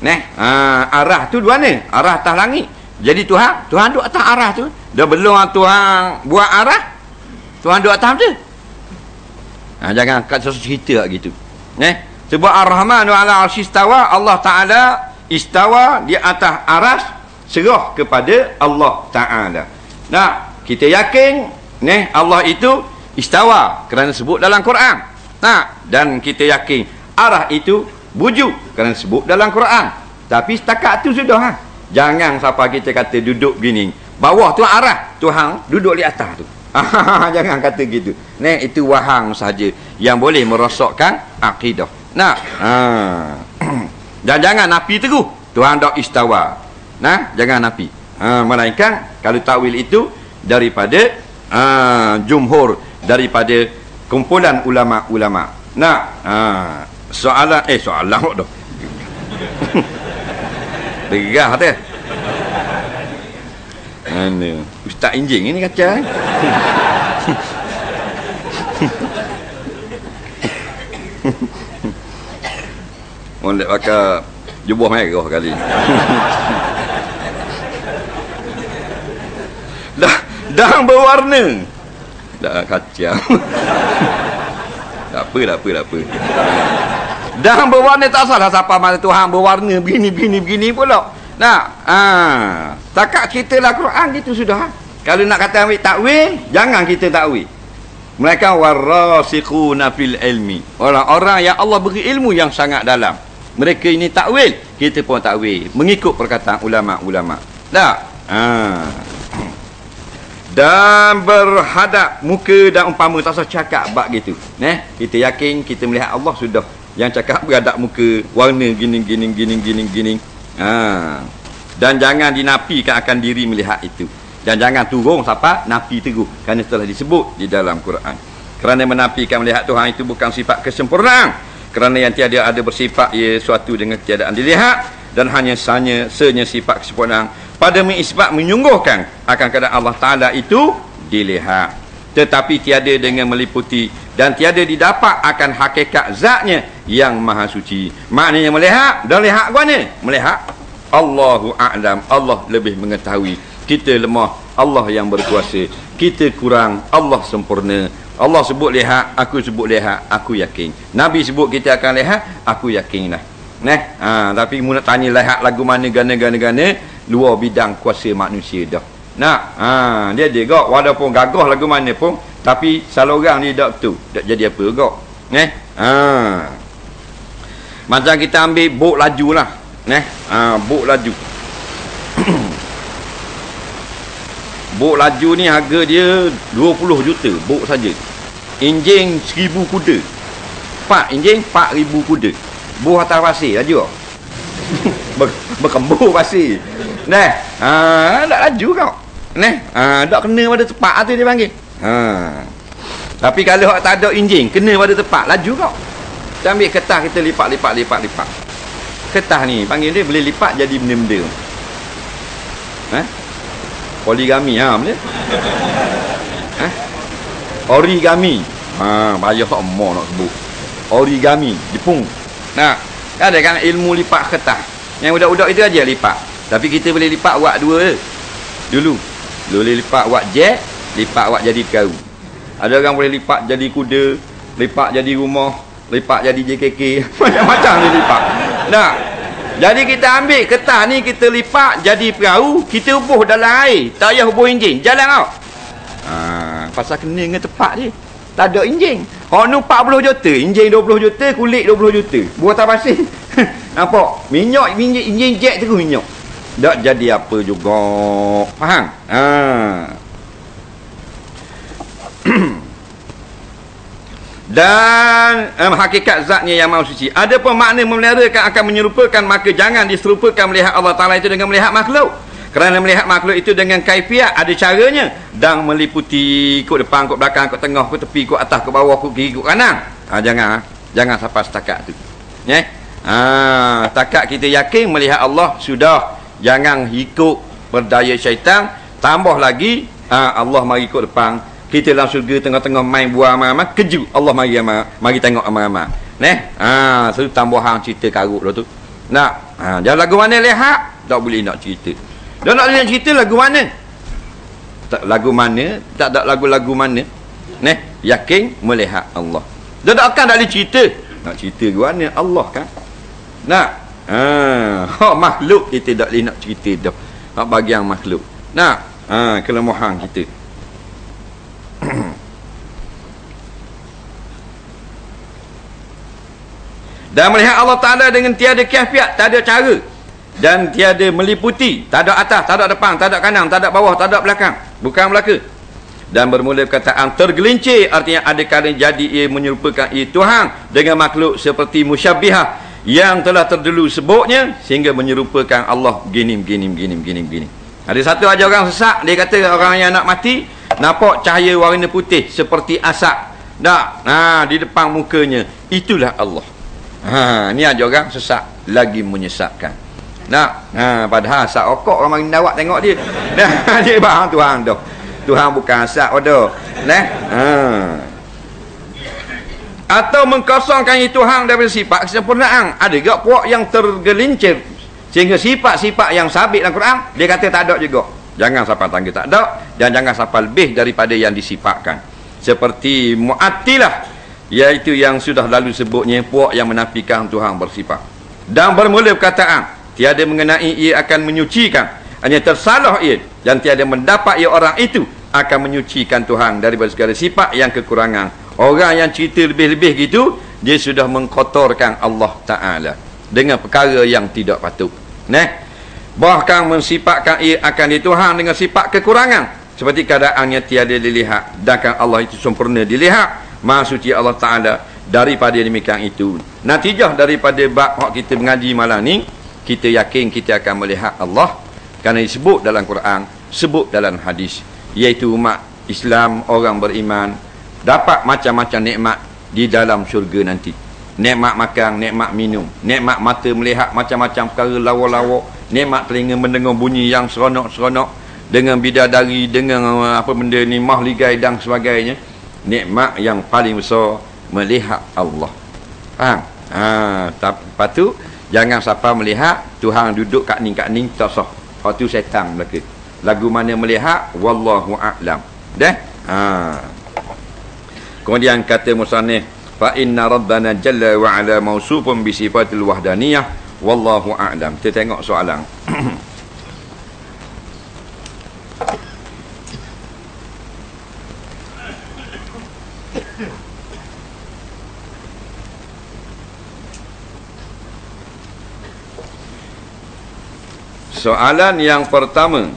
Neh, ha, arah tu dua ni. Arah atas langit. Jadi Tuhan, Tuhan duduk atas arah tu. Dah belum Tuhan buat arah. Tuhan duduk atas tu. Ha, jangan kat sesuatu cerita gitu. Neh, sebab Ar-Rahman wa ala istawa, Allah Taala istawa di atas aras serah kepada Allah Taala. Nah, kita yakin neh Allah itu istawa kerana sebut dalam Quran. Nah, dan kita yakin arah itu wujud kerana sebut dalam Quran. Tapi setakat tu sudah ha. Jangan siapa kita kata duduk begini. Bawah tu arah Tuhan duduk di atas tu. [laughs] Jangan kata gitu. Ni itu wahang saja yang boleh merosakkan akidah. Nah, ha. [clears throat] dan jangan nafi teguh. Tuhan dak istawa. Nah, jangan nafi. Ha, melainkan kalau takwil itu daripada ha, jumhur daripada kumpulan ulama-ulama. Nah, ha, soalan eh soalan dah. Degah dia. Mana? Ustaz Injing ini kacau. Eh? Molek pakai jubah merah kali. dah dah berwarna. Dah kacau. tak apa, tak apa, tak apa. Dah berwarna tak salah siapa mata Tuhan berwarna begini begini begini pula. Nah, ah, takat kita lah Quran gitu sudah. Kalau nak kata ambil takwil, jangan kita takwil. Mereka warasikhuna fil ilmi. Orang-orang yang Allah beri ilmu yang sangat dalam. Mereka ini takwil, kita pun takwil. Mengikut perkataan ulama-ulama. Dah. Ah. Dan berhadap muka dan umpama tak usah cakap bab gitu. Neh, kita yakin kita melihat Allah sudah. Yang cakap berhadap muka warna gini gini gini gini gini. Ha. Dan jangan dinafikan akan diri melihat itu. dan jangan turun siapa nafi terus kerana telah disebut di dalam Quran. Kerana menafikan melihat Tuhan itu bukan sifat kesempurnaan. Kerana yang tiada ada bersifat ia suatu dengan tiadaan dilihat. Dan hanya sanya senya sifat kesempurnaan. Pada mengisbat menyungguhkan akan keadaan Allah Ta'ala itu dilihat. Tetapi tiada dengan meliputi. Dan tiada didapat akan hakikat zatnya yang maha suci. Maknanya melihat dan lihat ke mana melihat. Allahu a'lam. Allah lebih mengetahui. Kita lemah Allah yang berkuasa. Kita kurang Allah sempurna. Allah sebut lihat aku sebut lihat aku yakin. Nabi sebut kita akan lihat aku yakin lah Nah, ha, tapi mu nak tanya lihat lagu mana gana-gana-gana luar bidang kuasa manusia dah. Nak, ha, dia dia gak walaupun gagah lagu mana pun tapi salah orang ni tak tu, tak jadi apa gak. Neh. Ha. Macam kita ambil bok laju lah. Neh. Ha, bok laju. [clears throat] bok laju ni harga dia 20 juta bok saja. Enjin 1000 kuda. Pak enjin 4000 kuda. Buah atas pasir laju. [laughs] Ber, berkembur pasir. Neh. Ha, tak laju kau. Neh. Ha, tak kena pada tepat tu dia panggil. Ha. Tapi kalau tak ada enjin, kena pada tepat, laju kau. Kita ambil ketah kita lipat lipat lipat lipat. Ketah ni panggil dia boleh lipat jadi benda-benda. Ha? Poligami ha boleh. Ha? Origami. Ha, bahaya hak mo nak sebut. Origami, Jepun. Nah, ada kan ilmu lipat kertas. Yang budak-budak itu aja lipat. Tapi kita boleh lipat awak dua je. Dulu. Boleh lipat awak jet, lipat awak jadi kau. Ada orang boleh lipat jadi kuda, lipat jadi rumah, lipat jadi JKK. [laughs] Macam-macam dia lipat. Nah. Jadi kita ambil kertas ni kita lipat jadi perahu, kita ubuh dalam air. Tak payah ubuh enjin. Jalan tau. Ha, pasal kena dengan tepat dia. Tak ada enjin. Hak nu 40 juta, enjin 20 juta, kulit 20 juta. Buat tak pasir. [laughs] Nampak? Minyak minyak enjin jet terus minyak. Tak jadi apa juga. Faham? Ha. [clears throat] Dan um, hakikat zatnya yang maha suci. Ada pun makna memeliharakan akan menyerupakan maka jangan diserupakan melihat Allah Taala itu dengan melihat makhluk. Kerana melihat makhluk itu dengan kaifiat ada caranya dan meliputi ikut depan, ikut belakang, ikut tengah, ikut tepi, ikut atas, ikut bawah, ikut kiri, ikut kanan. Ha, jangan jangan sampai setakat tu. Ya. Yeah? Ha, setakat kita yakin melihat Allah sudah jangan ikut berdaya syaitan, tambah lagi ha, Allah mari ikut depan. Kita dalam surga tengah-tengah main buah amal-amal, keju Allah mari amal, mari tengok amal-amal. Neh, ha, so tambahan cerita karut lah tu. Nak, ha, jangan lagu mana lihat, tak boleh nak cerita. Dia nak lihat cerita lagu mana? Tak lagu mana? Tak ada lagu-lagu mana? Neh, yakin melihat Allah. Dia tak akan tak boleh cerita. Nak cerita lagu mana? Allah kan? Nak? Ha, hak makhluk kita tak boleh nak cerita dah. Hak bagian makhluk. Nak? Ha, kelemahan kita. Dan melihat Allah Ta'ala dengan tiada kiafiat, tak ada cara. Dan tiada meliputi, tak ada atas, tak ada depan, tak ada kanan, tak ada bawah, tak ada belakang. Bukan belaka. Dan bermula perkataan tergelincir, artinya ada kali jadi ia menyerupakan ia Tuhan dengan makhluk seperti musyabihah yang telah terdulu sebutnya sehingga menyerupakan Allah begini, begini, begini, begini, begini. Ada satu aja orang sesak, dia kata orang yang nak mati, nampak cahaya warna putih seperti asap. Tak, nah di depan mukanya, itulah Allah. Ha, ni aja orang sesak lagi menyesatkan. Nak, ha, padahal asap okok orang mari nawak tengok dia. Nah, [laughs] dia bang Tuhan tu. Tuhan bukan asap ada. Nah, ha. Atau mengkosongkan itu Tuhan daripada sifat kesempurnaan. Ada juga puak yang tergelincir sehingga sifat-sifat yang sabit dalam Quran dia kata tak ada juga. Jangan sampai tangga tak ada dan jangan sampai lebih daripada yang disifatkan. Seperti Mu'attilah iaitu yang sudah lalu sebutnya puak yang menafikan Tuhan bersifat. Dan bermula perkataan tiada mengenai ia akan menyucikan hanya tersalah ia dan tiada mendapat ia orang itu akan menyucikan Tuhan daripada segala sifat yang kekurangan. Orang yang cerita lebih-lebih gitu dia sudah mengkotorkan Allah Taala dengan perkara yang tidak patut. Nah, bahkan mensifatkan ia akan di Tuhan dengan sifat kekurangan seperti keadaannya tiada dilihat dan Allah itu sempurna dilihat Maha suci Allah Ta'ala daripada demikian itu. Natijah daripada bab yang kita mengaji malam ni kita yakin kita akan melihat Allah kerana disebut dalam Quran sebut dalam hadis. Iaitu umat Islam orang beriman dapat macam-macam nikmat di dalam syurga nanti. Nikmat makan nikmat minum nikmat mata melihat macam-macam perkara lawa-lawa nikmat telinga mendengar bunyi yang seronok-seronok dengan bidadari dengan uh, apa benda ni mahligai dan sebagainya nikmat yang paling besar melihat Allah. Faham? Ha tapi lepas tu jangan siapa melihat Tuhan duduk kat ni kat ni tak sah. Lepas tu setan belaka. Lagu mana melihat? Wallahu a'lam. Dah ha. Kemudian kata musannif fa inna rabbana jalla wa ala mausufun bi sifatil wahdaniyah. Wallahu a'lam. Kita tengok soalan [clears throat] Soalan yang pertama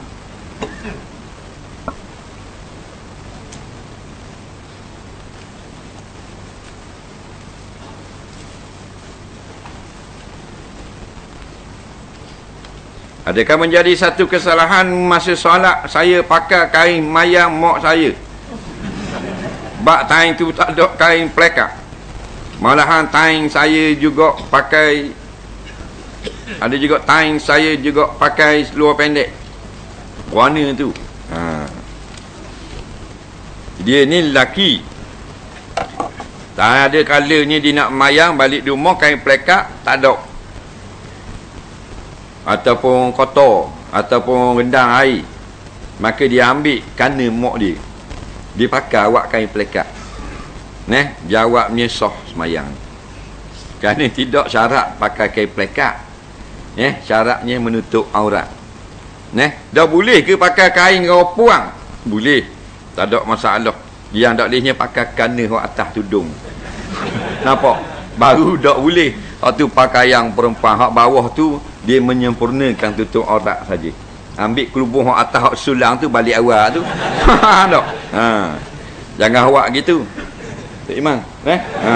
Adakah menjadi satu kesalahan masa solat saya pakai kain mayang mak saya? Bak kain tu tak ada kain plekat. Malahan kain saya juga pakai ada juga kain saya juga pakai luar pendek. Warna tu. Ha. Dia ni lelaki. Tak ada kalanya dia nak mayang balik di rumah kain plekat tak ada ataupun kotor ataupun rendang air maka dia ambil kana mak dia dia pakai awak kain pelekat Neh, jawabnya sah semayang kerana tidak syarat pakai kain pelekat eh syaratnya menutup aurat Neh, dah boleh ke pakai kain ropuang boleh tak ada masalah yang tak bolehnya pakai kana atas tudung [laughs] nampak baru tak boleh Waktu pakaian perempuan hak bawah tu dia menyempurnakan tutup aurat saja. Ambil kelubung hak atas hak sulang tu balik awal tu. [laughs] Ha. Jangan awak gitu. Tak iman, eh? Ha.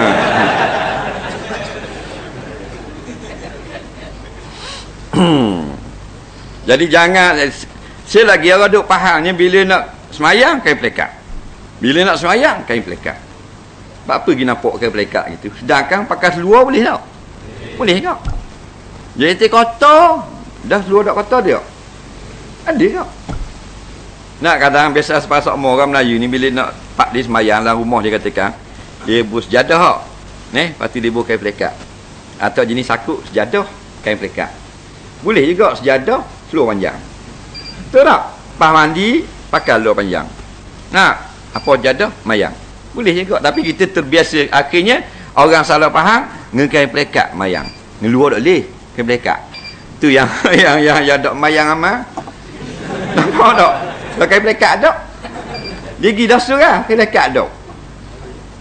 Jadi jangan saya lagi orang duk fahamnya bila nak semayang kain pelekat. Bila nak semayang kain pelekat. Apa pergi nampak kain pelekat gitu. Sedangkan pakai seluar boleh tak? Boleh tak? Jadi kotor. Dah seluar tak kotor dia. Ada tak? Nak kadang biasa sepasok umur orang Melayu ni bila nak pak di semayang dalam rumah dia katakan dia bus sejadah tak? Ni, lepas tu dia buat kain pelekat. Atau jenis sakut sejadah kain pelekat. Boleh juga sejadah seluar panjang. Betul tak? Pas mandi pakai seluar panjang. Nak apa jadah mayang. Boleh juga tapi kita terbiasa akhirnya orang salah faham ngekai pelekat mayang. Ngeluar tak boleh kain pelekat. Tu [laughs] yang yang yang yang mayang amal. Nampak tak? Pakai pelekat. Dia pergi dah surah pelekat dok.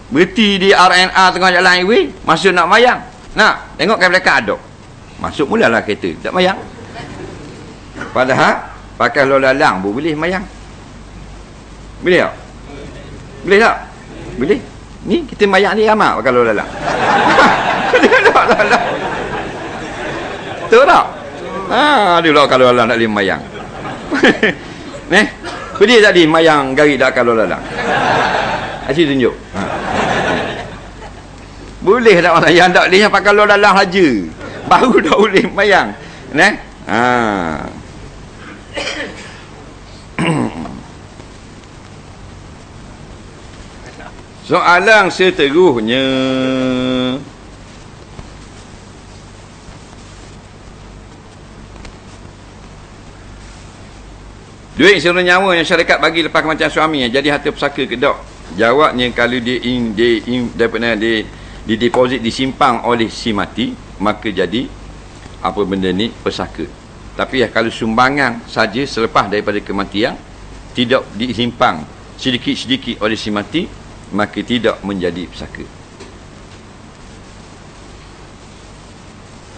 Berhenti di RNA tengah jalan highway, masuk nak mayang. Nak, tengok kain pelekat dok. Masuk mulalah kereta, tak mayang. Padahal pakai lo lalang pun boleh mayang. Boleh tak? Boleh tak? Boleh. Ni kita mayang ni ramai pakai lo lalang. tak. Betul tak? Ha, ada lah kalau lalang nak boleh mayang. [laughs] Ni, boleh tak di mayang gari tak kalau lalang? Asyik tunjuk. Ha. Boleh tak orang yang tak boleh pakai lo lalang saja. [laughs] Baru tak boleh mayang. Ni? Ha. [coughs] Soalan seterusnya Duit seluruh nyawa yang syarikat bagi lepas kematian suami jadi harta pusaka ke tak? Jawabnya kalau dia in, dia in, daripada dia di deposit disimpan oleh si mati maka jadi apa benda ni pesaka. Tapi ya, kalau sumbangan saja selepas daripada kematian tidak disimpan sedikit-sedikit oleh si mati maka tidak menjadi pesaka.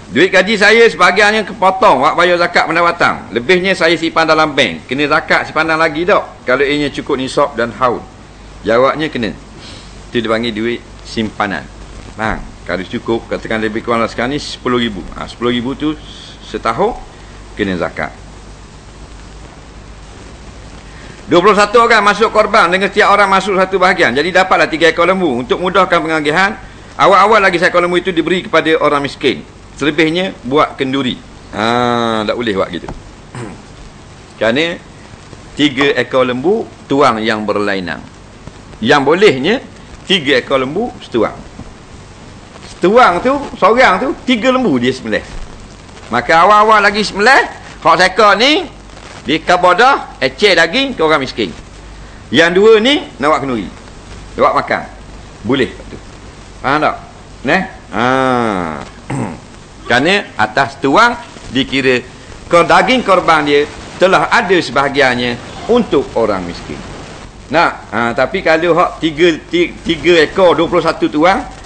Duit gaji saya sebahagiannya kepotong wak bayar zakat pendapatan lebihnya saya simpan dalam bank. Kena zakat simpanan lagi tak kalau ianya cukup nisab dan haul jawabnya kena. Itu dipanggil duit simpanan. Faham? Kalau cukup, katakan lebih kurang sekarang ni RM10,000. Ha, RM10,000 tu setahun kena zakat. 21 orang masuk korban dengan setiap orang masuk satu bahagian. Jadi dapatlah tiga ekor lembu. Untuk mudahkan pengagihan, awal-awal lagi seekor lembu itu diberi kepada orang miskin. Selebihnya buat kenduri. Ha, tak boleh buat gitu. [clears throat] Kerana tiga ekor lembu tuang yang berlainan. Yang bolehnya tiga ekor lembu setuang. Setuang tu, seorang tu, tiga lembu dia sembelih. Maka awal-awal lagi sembelih, hak seekor ni di kabodah eceh daging ke orang miskin. Yang dua ni nak buat kenduri. Nak buat makan. Boleh tu. Faham tak? Neh? Ha. [clears throat] Kerana atas tuang dikira kor daging korban dia telah ada sebahagiannya untuk orang miskin. Nah, ha, tapi kalau hak tiga, tiga, tiga ekor 21 tuang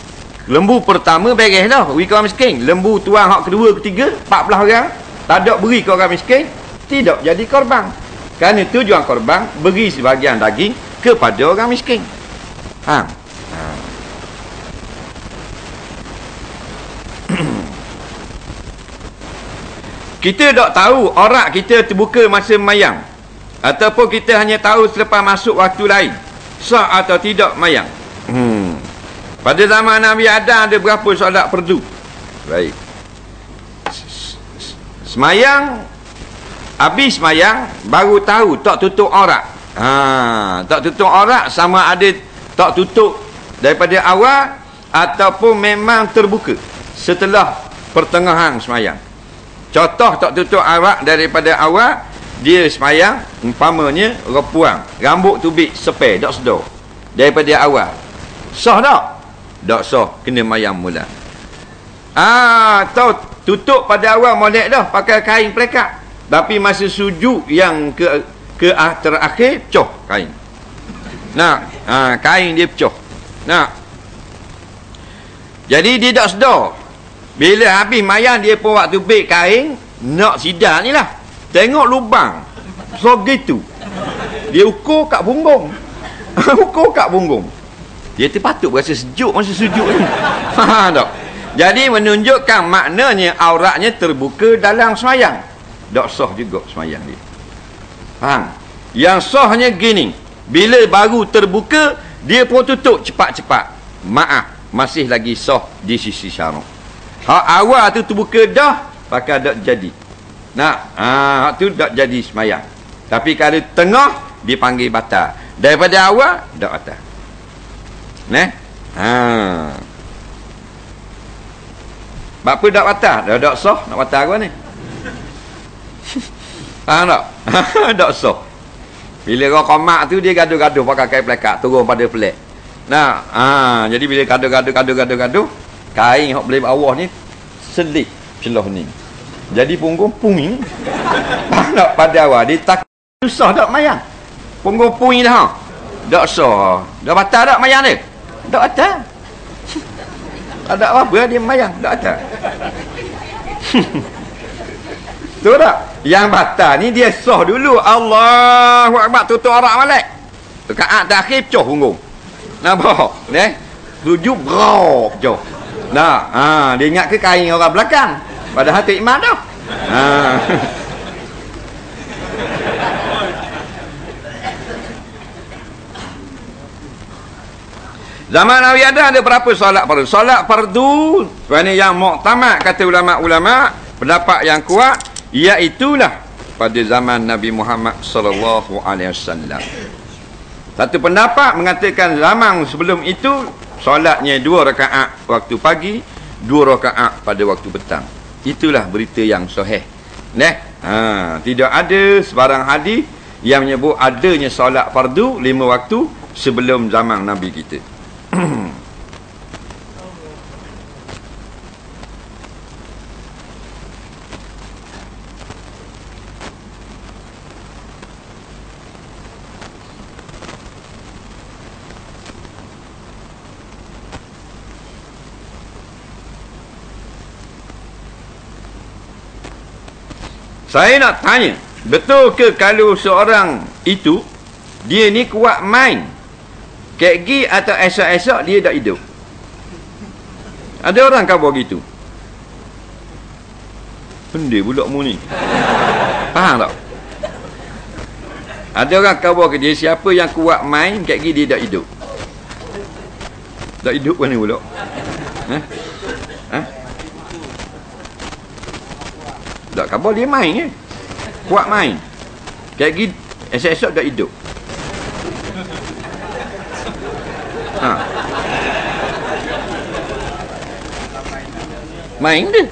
lembu pertama beres dah ke orang miskin. Lembu tuang hak kedua ketiga 14 orang tak ada beri ke orang miskin tidak jadi korban. Kerana tujuan korban beri sebahagian daging kepada orang miskin. Ha. ha. [clears throat] kita tak tahu orak kita terbuka masa mayang. Ataupun kita hanya tahu selepas masuk waktu lain. Sah atau tidak mayang. Hmm. Pada zaman Nabi Adam ada berapa solat perdu? Baik. Semayang Habis semayang baru tahu tak tutup aurat. Ha, tak tutup aurat sama ada tak tutup daripada awal ataupun memang terbuka setelah pertengahan semayang. Contoh tak tutup aurat daripada awal dia semayang umpamanya repuang rambut tubik sepe tak sedar daripada awal. Sah tak? Tak sah kena mayang mula. Ah, tahu tutup pada awal molek dah pakai kain pelekat. Tapi masa sujud yang ke ke ah, terakhir pecoh kain. Nah, ha, kain dia pecoh. Nah. Jadi dia tak sedar. Bila habis mayang dia pun waktu beg kain nak sidar ni lah. Tengok lubang. So gitu. Dia ukur kat punggung. [laughs] ukur kat punggung. Dia terpatut berasa sejuk masa sujud. [laughs] Ha tak. Jadi menunjukkan maknanya auratnya terbuka dalam semayang. Tak sah juga semayang dia. Faham? Yang sahnya gini. Bila baru terbuka dia pun tutup cepat-cepat. Maaf masih lagi sah di sisi syarak hak awal tu terbuka dah pakai tak jadi. Nak hak tu tak jadi semayang. Tapi kalau tengah dipanggil batal. Daripada awal tak batal Neh? Ha. Apa tak batal? Dah tak sah nak batal apa ni? [laughs] Faham tak? [laughs] tak sah. Bila orang komak tu dia gaduh-gaduh pakai kain pelekat turun pada pelik. Nah, ha, jadi bila gaduh-gaduh gaduh-gaduh gaduh kain hok boleh bawah ni selip celah ni. Jadi punggung. [laughs] Faham tak pada awal dia tak susah tak mayang. Punggung punging dah. Ha? Tak sah. Dah batal tak mayang dia? Tak batal. ada apa-apa dia mayang, tak batal. Betul tak? Yang batal ni dia sah dulu. Allahu Akbar tutup arak balik. Rekaat terakhir pecoh punggung. Nampak? Ni. Tujuh berok pecoh. Nah, ha, dia ingat ke kain orang belakang. Padahal tu iman dah. Ha. Zaman Nabi ada ada berapa solat fardu? Solat fardu, ini yang muktamad kata ulama-ulama, pendapat yang kuat iaitulah pada zaman Nabi Muhammad sallallahu alaihi wasallam. Satu pendapat mengatakan zaman sebelum itu solatnya dua rakaat waktu pagi, dua rakaat pada waktu petang. Itulah berita yang sahih. Neh, ha, tidak ada sebarang hadis yang menyebut adanya solat fardu lima waktu sebelum zaman Nabi kita. Saya nak tanya, betul ke kalau seorang itu dia ni kuat main kegi atau esok-esok dia tak hidup? Ada orang kata begitu. Benda pula mu ni. Faham tak? Ada orang khabar ke dia siapa yang kuat main kat gini dia tak hidup. Tak hidup mana pula? Ha? Ha? Tak khabar dia main ke? Kuat main. Kat gini esok-esok tak hidup. Ha. Main dia.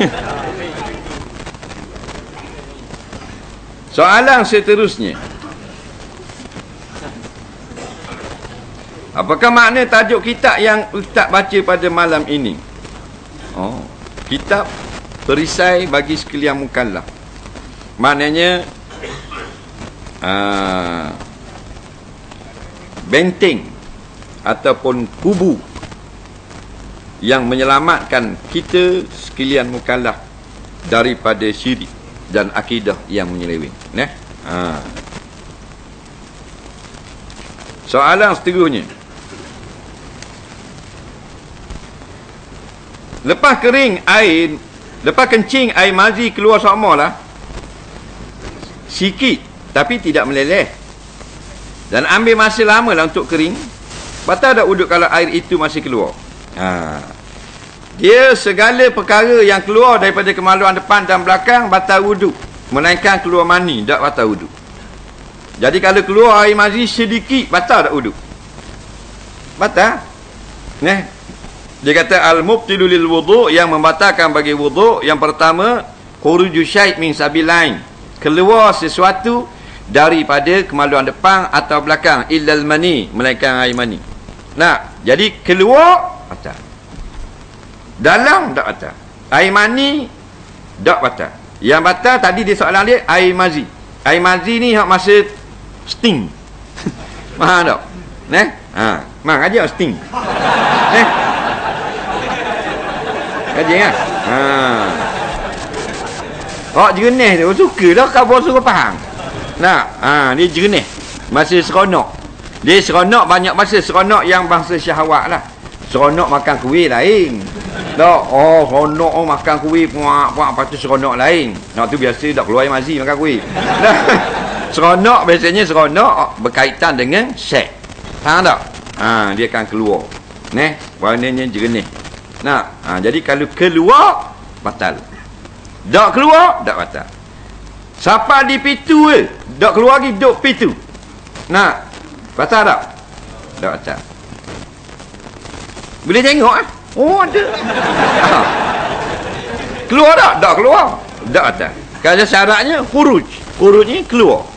[laughs] Soalan seterusnya. Apakah makna tajuk kitab yang Ustaz baca pada malam ini? Oh, kitab perisai bagi sekalian mukallaf. Maknanya uh, benteng ataupun kubu yang menyelamatkan kita sekalian mukallaf daripada syirik dan akidah yang menyeleweng. Nah. Ha. Soalan seterusnya. Lepas kering air, lepas kencing air mazi keluar sama lah. Sikit tapi tidak meleleh. Dan ambil masa lama lah untuk kering. Batal tak uduk kalau air itu masih keluar. Ha. Dia segala perkara yang keluar daripada kemaluan depan dan belakang batal wuduk. Menaikkan keluar mani, tak batal wuduk. Jadi kalau keluar air mazi sedikit, batal tak wuduk? Batal. Nah. Dia kata al-mubtilu lil wudu yang membatalkan bagi wudu yang pertama khuruju syait min sabilain. Keluar sesuatu daripada kemaluan depan atau belakang illal mani, melainkan air mani. Nah, jadi keluar batal. Dalam tak batal. Air mani tak batal. Yang batal tadi dia soalan dia air mazi. Air mazi ni hak masa sting. [laughs] Faham tak? Neh? Ha, mang aja sting. Neh? Kaji kan? Ha. Oh jernih tu suka dah kau suka faham. Nah, ha dia jernih. Masa seronok. Dia seronok banyak masa seronok yang bangsa syahwat lah. Seronok makan kuih lain. Tak, oh seronok oh, makan kuih puak puak lepas tu seronok lain. Nak tu biasa dak keluar air mazi makan kuih. Nah, [laughs] seronok biasanya seronok berkaitan dengan seks. Faham tak? Ha, dia akan keluar. Neh, warnanya jernih. Nah, ha, jadi kalau keluar batal. Tak keluar tak batal. Siapa di pitu ke? Tak keluar lagi duk pitu. Nah, batal tak? Tak batal. Boleh tengok ah. Oh ada. Ha. Keluar tak? Tak keluar. Tak batal. Kalau syaratnya khuruj. Khuruj ni keluar.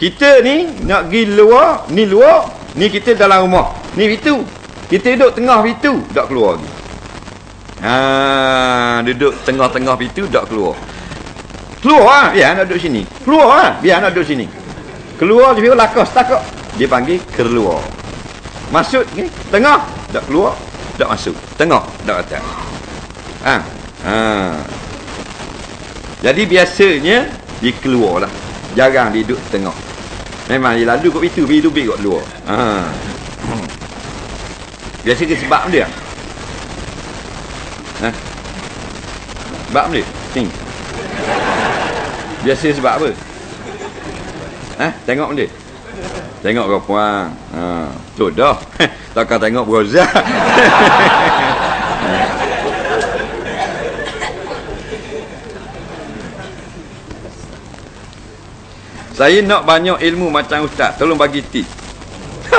Kita ni nak pergi luar, ni luar, ni kita dalam rumah. Ni pitu. Kita duduk tengah pitu, tak keluar lagi. Ha, duduk tengah-tengah pintu tak keluar. Keluar ah, biar nak duduk sini. Keluar ah, biar nak duduk sini. Keluar dia lakas takut. Dia panggil keluar. Masuk ni tengah tak keluar, tak masuk. Tengah tak datang. Ha. Ha. Jadi biasanya dia keluar lah. Jarang dia duduk tengah. Memang dia lalu kat pintu, pintu duduk kat luar. Ha. Biasa ke sebab dia? Ha? Sebab dia? Sing. Biasa sebab apa? Ha? Tengok dia. Tengok kau puang. Ha. Dah. [laughs] Takkan tengok browser. [laughs] Saya nak banyak ilmu macam ustaz. Tolong bagi tip. [laughs]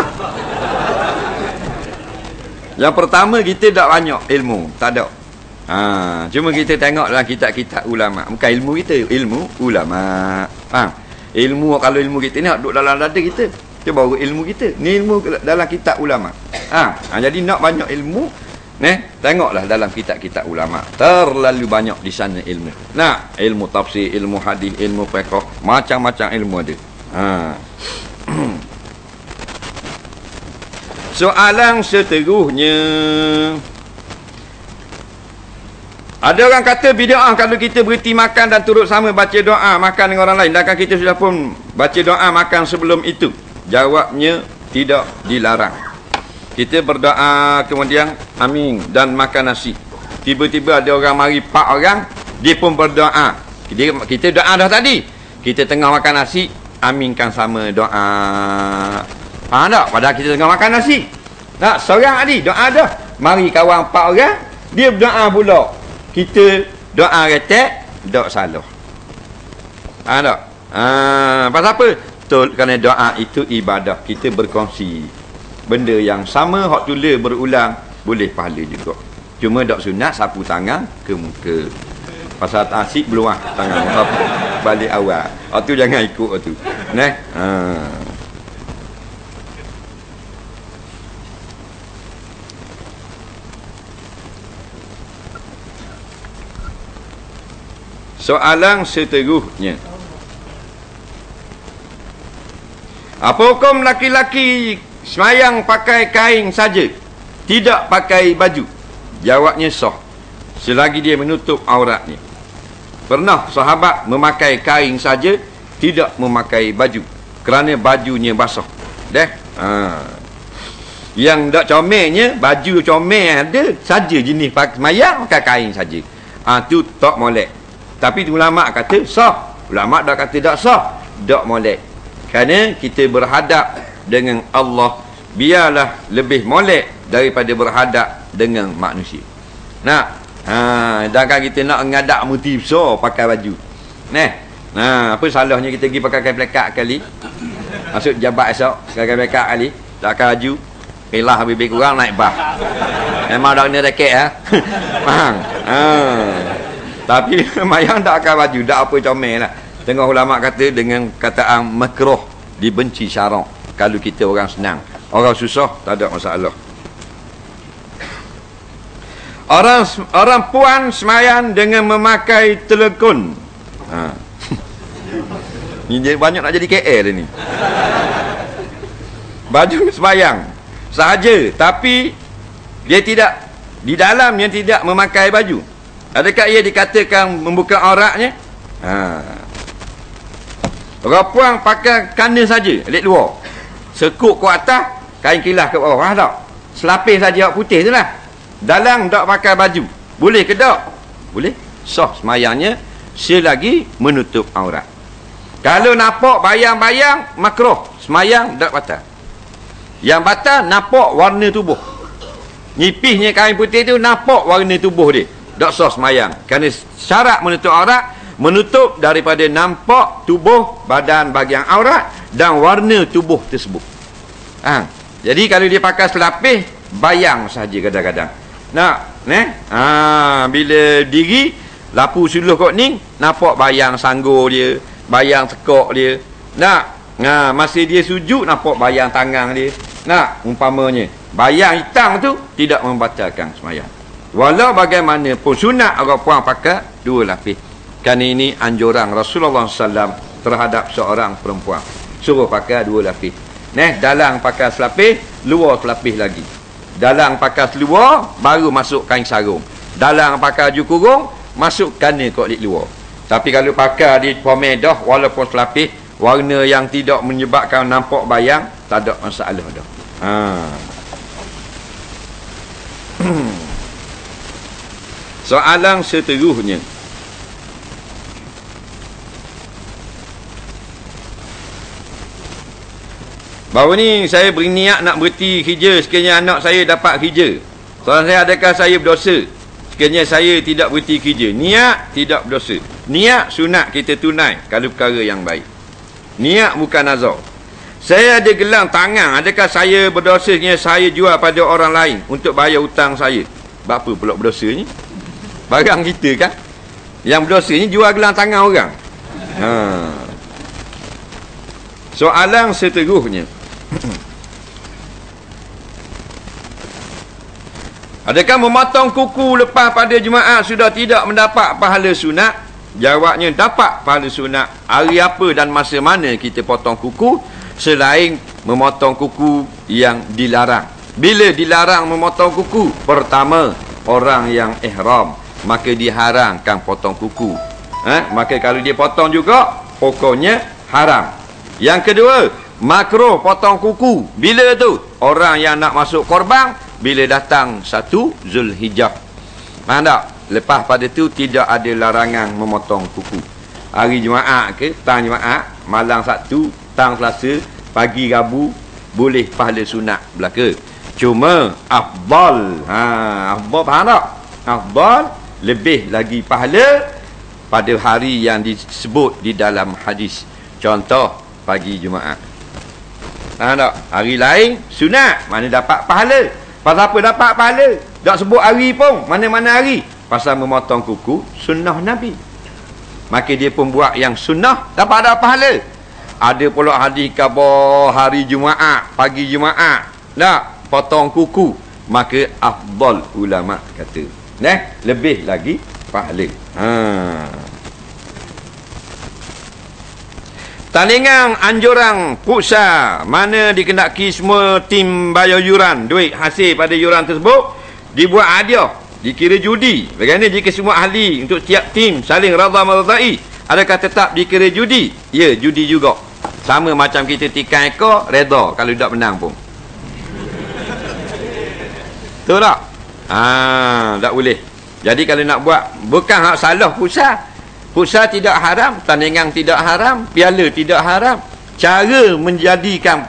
Yang pertama kita tak banyak ilmu, tak ada. Ha, cuma kita tengok dalam kitab-kitab ulama. Bukan ilmu kita, ilmu ulama. Faham? Ilmu kalau ilmu kita ni duduk dalam dada kita. Itu baru ilmu kita. Ni ilmu dalam kitab ulama. Ha, ha jadi nak banyak ilmu, ne, tengoklah dalam kitab-kitab ulama. Terlalu banyak di sana ilmu. Nah, ilmu tafsir, ilmu hadis, ilmu fiqh, macam-macam ilmu ada. Ha. [clears throat] Soalan seterusnya. Ada orang kata bid'ah kalau kita berhenti makan dan turut sama baca doa makan dengan orang lain. Sedangkan kita sudah pun baca doa makan sebelum itu. Jawabnya tidak dilarang. Kita berdoa kemudian amin dan makan nasi. Tiba-tiba ada orang mari pak orang, dia pun berdoa. Kita, kita doa dah tadi. Kita tengah makan nasi, aminkan sama doa. Faham tak? Padahal kita tengah makan nasi. Tak, seorang tadi doa dah. Mari kawan empat orang, dia berdoa pula. Kita doa retek, tak salah. Faham tak? Ah, pasal apa? Betul kerana doa itu ibadah. Kita berkongsi benda yang sama hak tulis berulang boleh pahala juga. Cuma dok sunat sapu tangan ke muka. Pasal asyik beluah tangan sapu balik awal. Hak tu jangan ikut tu. Neh. Ha. Soalan seterusnya. Apa hukum laki-laki semayang pakai kain saja? Tidak pakai baju? Jawabnya sah. Selagi dia menutup auratnya. Pernah sahabat memakai kain saja, tidak memakai baju. Kerana bajunya basah. Deh. Ha. Yang tak comelnya, baju comel ada. Saja jenis pakai semayang, pakai kain saja. Ha, tu tak molek. Tapi ulama kata sah. Ulama dah kata tak sah. Tak molek. Kerana kita berhadap dengan Allah biarlah lebih molek daripada berhadap dengan manusia. Nak? Ha, dan kan kita nak ngadak muti besar pakai baju. Neh. Nah, apa salahnya kita pergi pakai kain plekat kali? Masuk jabat esok, pakai kain plekat kali, tak pakai baju. Pelah habis kurang naik bah. Memang dah kena reket ha. [laughs] Faham? Ha. Tapi [laughs] mayang tak akan baju, tak apa comel lah. Tengah ulama kata dengan kataan makruh dibenci syarak kalau kita orang senang. Orang susah tak ada masalah. Orang orang puan semayan dengan memakai telekon. Ha. [laughs] Ini banyak nak jadi KL ni. Baju semayang sahaja tapi dia tidak di dalamnya tidak memakai baju. Adakah ia dikatakan membuka auratnya? Ha. Orang puan pakai kana saja, lihat luar. Sekuk ke atas, kain kilas ke bawah. Faham tak? Selapis saja putih tu lah. Dalam tak pakai baju. Boleh ke tak? Boleh. Sah semayangnya selagi menutup aurat. Kalau nampak bayang-bayang, makroh. Semayang tak batal. Yang batal, nampak warna tubuh. Nyipisnya kain putih tu, nampak warna tubuh dia. Tak sah semayang. Kerana syarat menutup aurat, menutup daripada nampak tubuh badan bagian aurat dan warna tubuh tersebut. Ha. Jadi kalau dia pakai selapis, bayang saja kadang-kadang. Nak, ne? Ha, bila diri lapu suluh kot ni, nampak bayang sanggur dia, bayang tekok dia. Nak, ha, masih dia sujud nampak bayang tangan dia. Nak, umpamanya, bayang hitam tu tidak membatalkan semayang. Walau bagaimanapun sunat orang puan pakai dua lapis. Kan ini anjuran Rasulullah SAW terhadap seorang perempuan. Suruh pakai dua lapis. Neh, dalam pakai selapis, luar selapis lagi. Dalam pakai seluar, baru masuk kain sarung. Dalam pakai baju kurung, masuk kot di luar. Tapi kalau pakai di pomedah, walaupun selapis, warna yang tidak menyebabkan nampak bayang, tak ada masalah dah. Ha. [clears throat] Soalan seterusnya. Baru ni saya berniat nak berhenti kerja sekiranya anak saya dapat kerja. Soalan saya adakah saya berdosa sekiranya saya tidak berhenti kerja. Niat tidak berdosa. Niat sunat kita tunai kalau perkara yang baik. Niat bukan nazar. Saya ada gelang tangan. Adakah saya berdosa sekiranya saya jual pada orang lain untuk bayar hutang saya? Bapa pula berdosa ni? Barang kita kan? Yang berdosa ni jual gelang tangan orang. Ha. Soalan seterusnya. Adakah memotong kuku lepas pada Jumaat sudah tidak mendapat pahala sunat? Jawabnya dapat pahala sunat. Hari apa dan masa mana kita potong kuku selain memotong kuku yang dilarang. Bila dilarang memotong kuku? Pertama, orang yang ihram, maka diharamkan potong kuku. Eh? Maka kalau dia potong juga, pokoknya haram. Yang kedua, makro potong kuku bila tu orang yang nak masuk korban bila datang satu Zulhijjah faham tak lepas pada tu tidak ada larangan memotong kuku hari Jumaat ke tang Jumaat malam Sabtu, tang Selasa, pagi Rabu boleh pahala sunat belaka. Cuma afdal. Ha, afdal faham tak? Afdal lebih lagi pahala pada hari yang disebut di dalam hadis. Contoh pagi Jumaat. Faham tak? Hari lain sunat, mana dapat pahala? Pasal apa dapat pahala? Tak sebut hari pun, mana-mana hari. Pasal memotong kuku sunnah Nabi. Maka dia pun buat yang sunnah dapat ada pahala. Ada pula hadis khabar hari Jumaat, pagi Jumaat. Tak, potong kuku. Maka afdal ulama kata. Nah, lebih lagi pahala. Ha. Tandingan anjuran pusat mana dikendaki semua tim bayar yuran duit hasil pada yuran tersebut dibuat hadiah dikira judi. Bagaimana jika semua ahli untuk setiap tim saling radha meradai adakah tetap dikira judi? Ya judi juga. Sama macam kita tikai ekor redha kalau tak menang pun. Betul tak? Ah tak boleh. Jadi kalau nak buat bukan hak salah pusat Pusat tidak haram, tandingan tidak haram, piala tidak haram. Cara menjadikan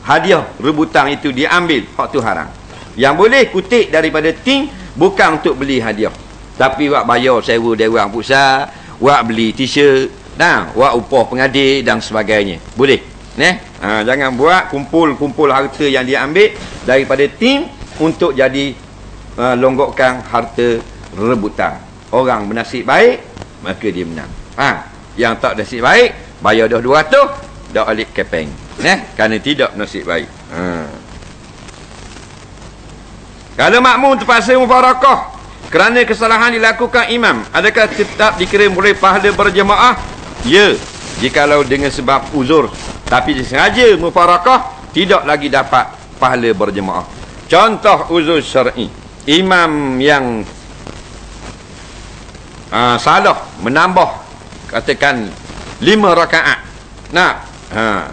hadiah rebutan itu diambil, hak tu haram. Yang boleh kutip daripada tim bukan untuk beli hadiah. Tapi buat bayar sewa dewan pusat, buat beli t-shirt, nah, buat upah pengadir dan sebagainya. Boleh. Neh, ha, jangan buat kumpul-kumpul harta yang diambil daripada tim untuk jadi uh, longgokkan harta rebutan. Orang bernasib baik maka dia menang. Ha, yang tak nasib baik, bayar dah 200, dah alik kepeng. Nah, kerana tidak nasib baik. Ha. Kalau makmum terpaksa mufarakah kerana kesalahan dilakukan imam, adakah tetap dikira boleh pahala berjemaah? Ya, jikalau dengan sebab uzur tapi disengaja mufarakah tidak lagi dapat pahala berjemaah. Contoh uzur syar'i. Imam yang uh, salah. Menambah. Katakan lima rakaat. Nak ha.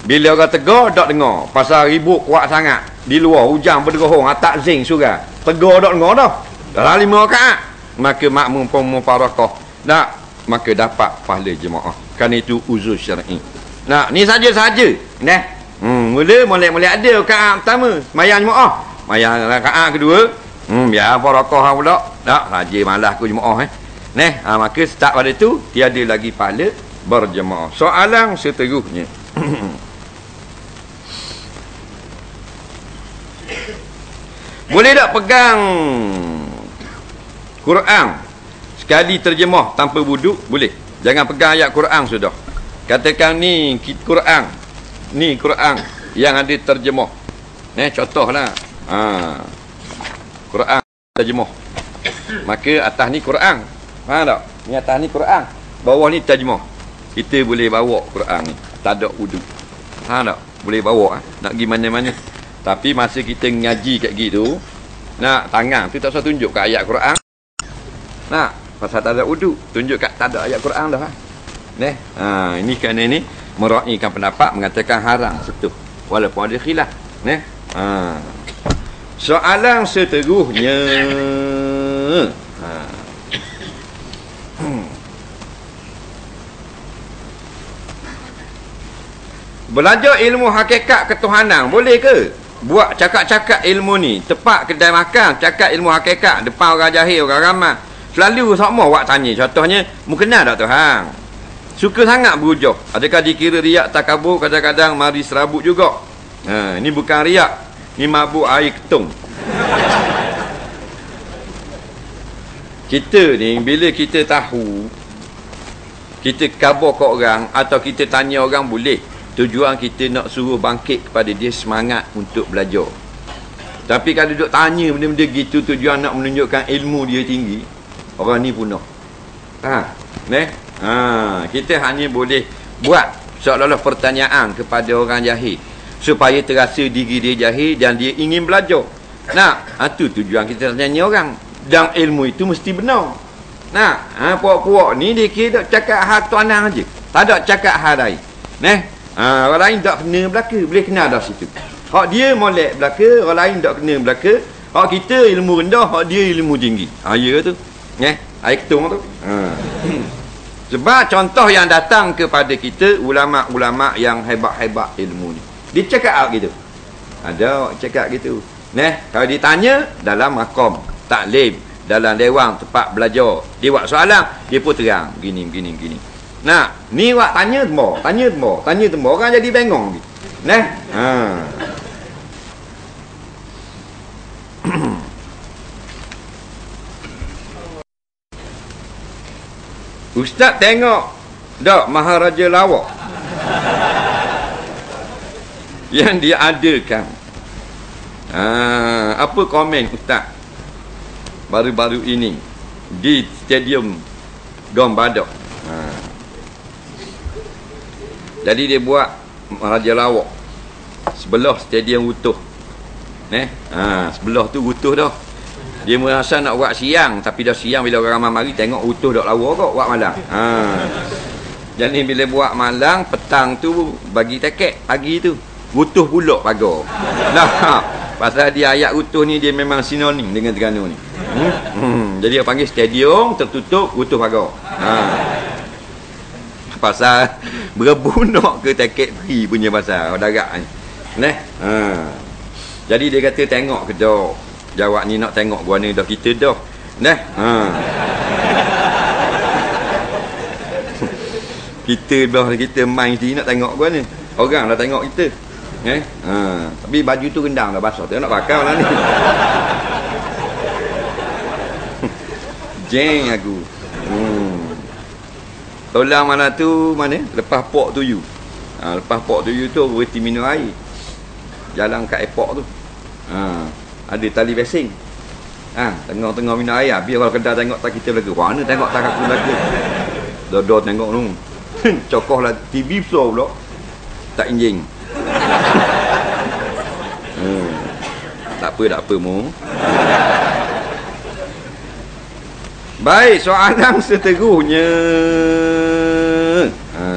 Bila orang tegur tak dengar. Pasal ribut kuat sangat. Di luar hujan berderahung atak zing surah tegur tak dengar dah. Dalam lima rakaat. Maka makmum pun mufarakah. Nak maka dapat pahala jemaah. Kan itu uzur syar'i. Nak ni saja-saja. Nah hmm mula molek-molek ada rakaat pertama. Mayang jemaah. Mayang rakaat kedua Hmm, biar barakah pula. Tak, raja malas aku jemaah eh. Neh, ha, maka start pada tu tiada lagi pahala berjemaah. Soalan seterusnya. [coughs] Boleh tak pegang Quran sekali terjemah tanpa wuduk? Boleh. Jangan pegang ayat Quran sudah. Katakan ni Quran. Ni Quran yang ada terjemah. Neh, contohlah. Ha. Quran terjemah. Maka atas ni Quran. Faham tak? Ni atas ni Quran. Bawah ni terjemah. Kita boleh bawa Quran ni. Tak ada wudu. Faham tak? Boleh bawa. Eh? Nak pergi mana-mana. Tapi masa kita ngaji kat gitu. Nak tangan tu tak usah tunjuk kat ayat Quran. Nak. Pasal tak ada wudu. Tunjuk kat tak ada ayat Quran dah. Neh. Ha, ini kerana ni. Meraihkan pendapat mengatakan haram setuh. Walaupun ada khilaf. Neh. Ha. Soalan seterusnya. Ha. Belajar ilmu hakikat ketuhanan boleh ke? Buat cakap-cakap ilmu ni, tepat kedai makan, cakap ilmu hakikat depan orang jahil, orang ramai. Selalu sama awak tanya. Contohnya, mu kenal tak Tuhan? Suka sangat berujuh. Adakah dikira riak takabur kadang-kadang mari serabut juga? Ha, ini bukan riak ni mabuk air ketung. Kita ni bila kita tahu kita kabur ke orang atau kita tanya orang boleh tujuan kita nak suruh bangkit kepada dia semangat untuk belajar. Tapi kalau duduk tanya benda-benda gitu tujuan nak menunjukkan ilmu dia tinggi orang ni punah. Ha ne ha kita hanya boleh buat seolah-olah pertanyaan kepada orang jahil supaya terasa diri dia jahil dan dia ingin belajar. Nak, ha, tu tujuan kita tanya orang. Dan ilmu itu mesti benar. Nak, ha, puak-puak ni dia kira tak cakap hal tuanan aja. Tak ada cakap hal lain. Neh, ha, orang lain tak kena belaka, boleh kena dah situ. Hak dia molek belaka, orang lain tak kena belaka. Hak kita ilmu rendah, hak dia ilmu tinggi. Ha, ya tu. Neh, air ketung tu. Ha. Sebab contoh yang datang kepada kita ulama-ulama yang hebat-hebat ilmu. Dia cakap out gitu. Ada orang cakap gitu. Neh, kalau ditanya dalam makom, taklim, dalam dewang tempat belajar, dia buat soalan, dia pun terang begini begini begini. Nah, ni wak tanya tembok, tanya tembok, tanya tembok orang jadi bengong gitu. Neh. Ha. [coughs] Ustaz tengok tak Maharaja Lawak yang dia adakan. Ha, apa komen Ustaz baru-baru ini di stadium Gom Badok. Ha. Jadi dia buat Maharaja Lawak sebelah stadium utuh. Eh? Ha, sebelah tu utuh dah. Dia merasa nak buat siang tapi dah siang bila orang ramai mari tengok utuh dak lawa kok buat malam. Ha. Jadi bila buat malam petang tu bagi teket pagi tu utuh pula pagar. Nah, pasal dia ayat utuh ni dia memang sinonim dengan Terengganu ni. Hmm? Hmm. Jadi dia panggil stadium tertutup utuh pagar. Ha. Pasal [laughs] berebut nak ke teket free punya pasal darat ni. Neh. Ha. Jadi dia kata tengok ke dak Jawab ni nak tengok gua ni dah kita dah. Nah. Ha. [laughs] kita dah kita main sini nak tengok gua ni. Orang dah tengok kita. Eh? Ha. Tapi baju tu rendang dah basah. Tengok nak pakai lah ni. Jeng aku. Hmm. Tolong mana tu mana? Lepas pok tu you. Ha, lepas pok tu you tu berhenti minum air. Jalan kat airport tu. Ha ada tali basing. Ha, tengok-tengok minum air. Biar kalau kedai tengok tak kita berlaku. Mana tengok tak aku berlaku. Dodo tengok tu. [laughs] Cokoh lah TV besar pula. Tak injing. Hmm. Tak apa, tak apa mu. Baik, soalan [laughs] seterusnya. Ha.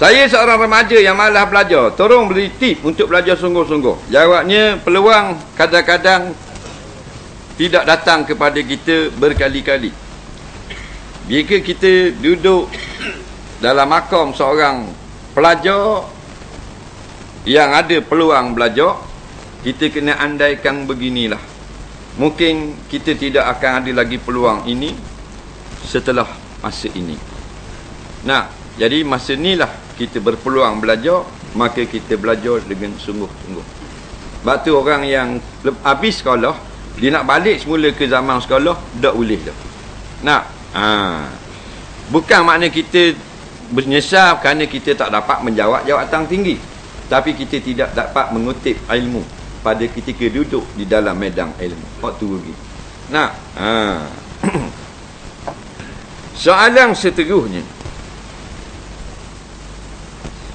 Saya seorang remaja yang malas belajar. Tolong beri tip untuk belajar sungguh-sungguh. Jawabnya, peluang kadang-kadang tidak datang kepada kita berkali-kali. Jika kita duduk dalam makam seorang pelajar yang ada peluang belajar, kita kena andaikan beginilah. Mungkin kita tidak akan ada lagi peluang ini setelah masa ini. Nah, jadi masa inilah kita berpeluang belajar maka kita belajar dengan sungguh-sungguh sebab tu orang yang habis sekolah dia nak balik semula ke zaman sekolah tak boleh dah. Nak? Ha. bukan makna kita menyesal kerana kita tak dapat menjawab jawatan tinggi. Tapi kita tidak dapat mengutip ilmu pada ketika duduk di dalam medan ilmu. Waktu rugi. Nak? Ha. [coughs] soalan seterusnya.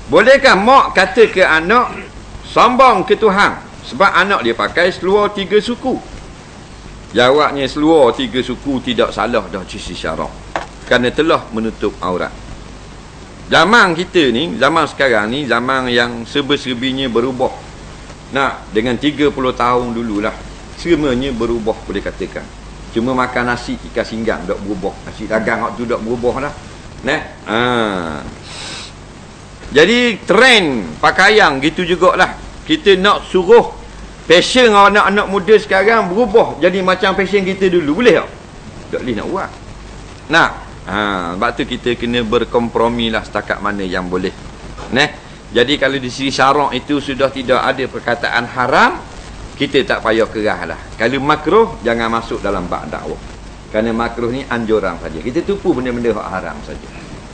Bolehkah mak kata ke anak sombong ke Tuhan? Sebab anak dia pakai seluar tiga suku? Jawabnya seluar tiga suku tidak salah dah sisi syarak. Kerana telah menutup aurat. Zaman kita ni, zaman sekarang ni, zaman yang serba-serbinya berubah. Nah, dengan 30 tahun dululah. Semuanya berubah boleh katakan. Cuma makan nasi ikan singgang tak berubah. Nasi dagang waktu tak berubah lah. Nah, ah. Jadi trend pakaian gitu jugalah. Kita nak suruh fashion anak-anak muda sekarang berubah jadi macam fashion kita dulu. Boleh tak? Tak boleh nak buat. Nak? Ha, sebab tu kita kena berkompromi lah setakat mana yang boleh. Nah, Jadi kalau di sini syarak itu sudah tidak ada perkataan haram, kita tak payah kerah lah. Kalau makruh, jangan masuk dalam bak dakwah. Kerana makruh ni anjuran saja. Kita tupu benda-benda haram saja.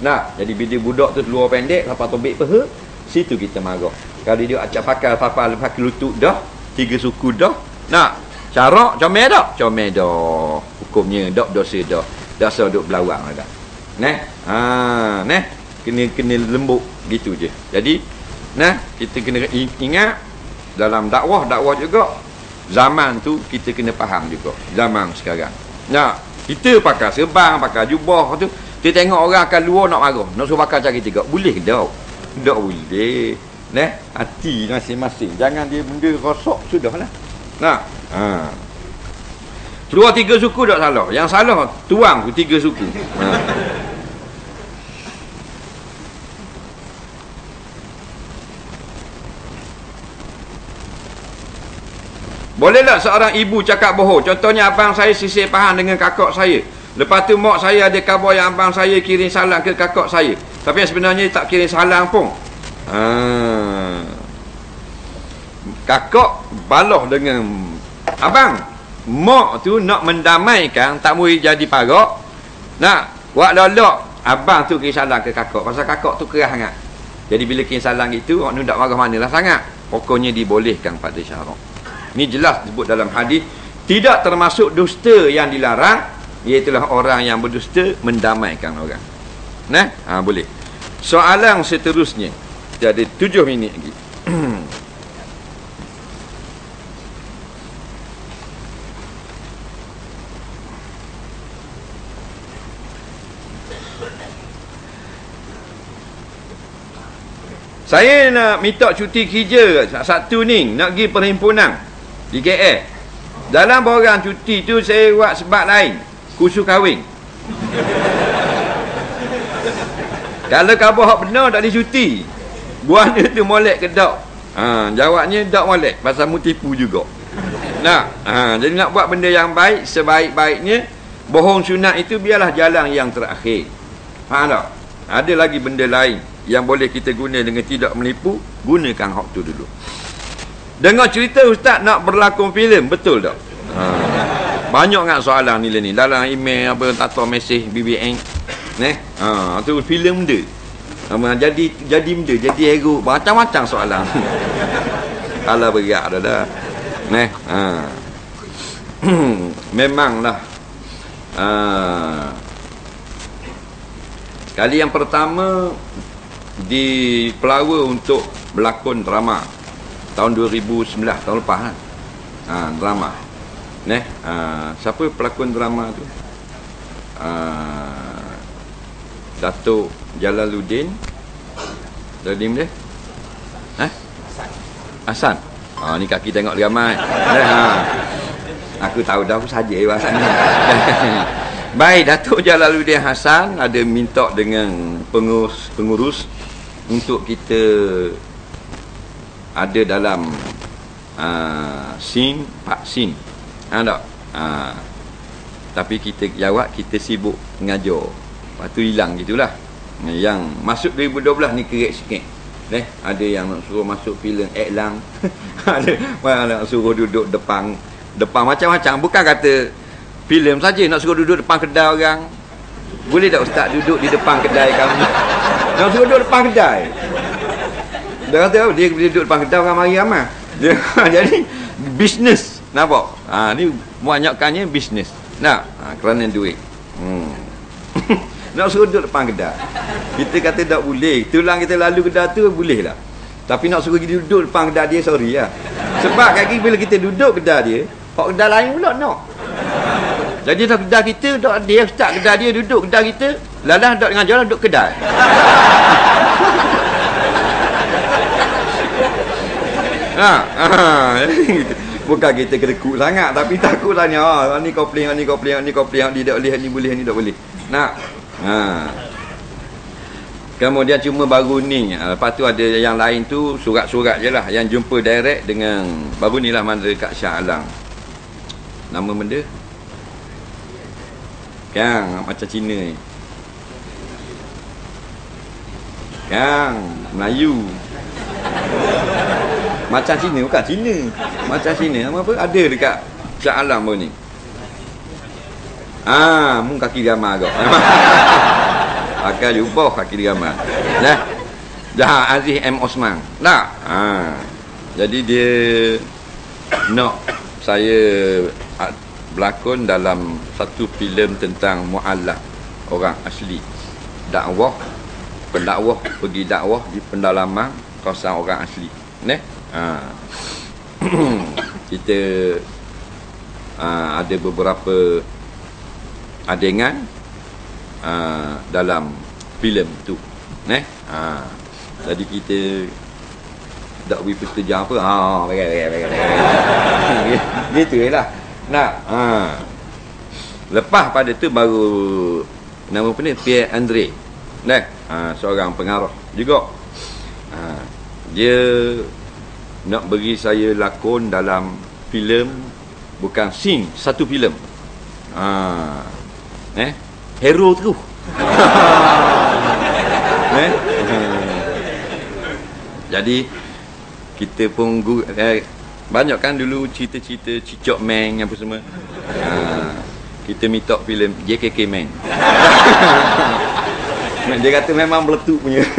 Nah, jadi bila budak tu luar pendek, lepas tobek peha, situ kita marah. Kalau dia acak pakai apa pakai lutut dah, tiga suku dah. Nah, cara comel dak? Comel dah. Hukumnya dak dosa dah. Dosa duk belawang dah. Neh. Ha, neh. Kena kena lembut gitu je. Jadi, nah, kita kena ingat dalam dakwah dakwah juga zaman tu kita kena faham juga zaman sekarang. Nah, kita pakai sebang, pakai jubah tu dia tengok orang akan luar nak marah. Nak suruh bakar cari tiga. Boleh tak? Tak boleh. Neh, hati masing-masing. Jangan dia benda rosak sudahlah. Nah. Ha. Dua tiga suku tak salah. Yang salah tuang tu tiga suku. Ha. Boleh tak seorang ibu cakap bohong? Contohnya abang saya sisir faham dengan kakak saya. Lepas tu mak saya ada khabar yang abang saya kirim salam ke kakak saya. Tapi sebenarnya tak kirim salam pun. Ha. Kakak balah dengan abang. Mak tu nak mendamaikan tak boleh jadi parak. Nak buat lolok abang tu kirim salam ke kakak. Pasal kakak tu keras sangat. Jadi bila kirim salam itu orang tu tak marah manalah sangat. Pokoknya dibolehkan pada syarak. Ini jelas disebut dalam hadis tidak termasuk dusta yang dilarang iaitulah orang yang berdusta mendamaikan orang. Nah, ha, boleh. Soalan seterusnya. Jadi tujuh minit lagi. [clears throat] Saya nak minta cuti kerja satu ni nak pergi perhimpunan di KL. Dalam borang cuti tu saya buat sebab lain. Kursus kahwin. [laughs] Kalau khabar hak benar tak dicuti. Buahnya tu molek ke tak? Ha, jawabnya tak molek. Pasal mu tipu juga. Nah, ha, jadi nak buat benda yang baik, sebaik-baiknya, bohong sunat itu biarlah jalan yang terakhir. Faham tak? Ada lagi benda lain yang boleh kita guna dengan tidak menipu, gunakan hak tu dulu. Dengar cerita ustaz nak berlakon filem, betul tak? Ha. Banyak ngak soalan ni ni dalam email apa tak tahu mesej BBN. Neh. Ha, tu filem dia. Ha, jadi jadi benda, jadi hero, macam-macam soalan. [laughs] Kalau berat dah dah. Neh. Ha. [clears throat] Memanglah. Ha. Kali yang pertama di Pelawa untuk berlakon drama tahun 2019 tahun lepas kan ha, drama Neh, ha, siapa pelakon drama tu ha, Datuk Jalaluddin. Dalim dia? Ha? Hasan. Ha, ni kaki tengok drama Neh, ha. aku tahu dah aku saja Hasan [laughs] Baik, Datuk Jalaluddin Hasan ada minta dengan pengurus pengurus untuk kita ada dalam uh, sin pak sin ha tak? Uh, tapi kita jawab kita sibuk mengajar. Lepas tu hilang gitulah yang masuk 2012 ni kerek sikit eh ada yang nak suruh masuk filem Eklang [laughs] ada yang nak suruh duduk depan depan macam-macam bukan kata filem saja nak suruh duduk depan kedai orang boleh tak ustaz duduk di depan kedai kamu [laughs] nak suruh duduk depan kedai dia kata dia duduk depan kedai orang mari ramai. [laughs] Dia jadi bisnes. Nampak? Ha ni banyakkannya bisnes. Nak ha, kerana duit. Hmm. Nak suruh duduk depan kedai. Kita kata tak boleh. Tulang kita lalu kedai tu boleh lah. Tapi nak suruh kita duduk depan kedai dia sorry lah. Sebab kaki bila kita duduk kedai dia, pak kedai lain pula nak. Jadi tak kedai kita, tak dia start kedai dia duduk kedai kita, lalah duduk dengan jalan duduk kedai. [laughs] ha, ha. bukan kita kedekut sangat tapi takutlah ni ha ni kau peling ni kau peling ni kau peling ni tak boleh ni boleh ni tak boleh nak ha kemudian cuma baru ni ha, lepas tu ada yang lain tu surat-surat je lah yang jumpa direct dengan baru ni lah mana dekat Shah Alang nama benda Kang macam Cina ni Kang Melayu macam Cina bukan Cina. Macam Cina nama apa? Ada dekat Shah Alam pun ni. Ah, mun kaki gambar agak. [laughs] Akan lupa kaki gambar. Nah. Dah Aziz M Osman. Nah. Ha. Jadi dia nak saya berlakon dalam satu filem tentang mualaf orang asli dakwah pendakwah pergi dakwah di pendalaman kawasan orang asli neh ha. [clears throat] kita ha, ada beberapa adegan ha, dalam filem tu neh ha. jadi kita tak beri petejang apa ha bagai bagai bagai gitu lah nak ha lepas pada tu baru nama apa ni Pierre Andre Nah, ha, seorang pengarah juga. Ha, dia nak bagi saya lakon dalam filem bukan scene satu filem. Ha. Eh? Hero tu. eh? Ha. Jadi kita pun eh, banyak kan dulu cerita-cerita Cicok Meng apa semua. Ha. Kita minta filem JKK Meng. [laughs] Dia kata memang meletup punya. [laughs]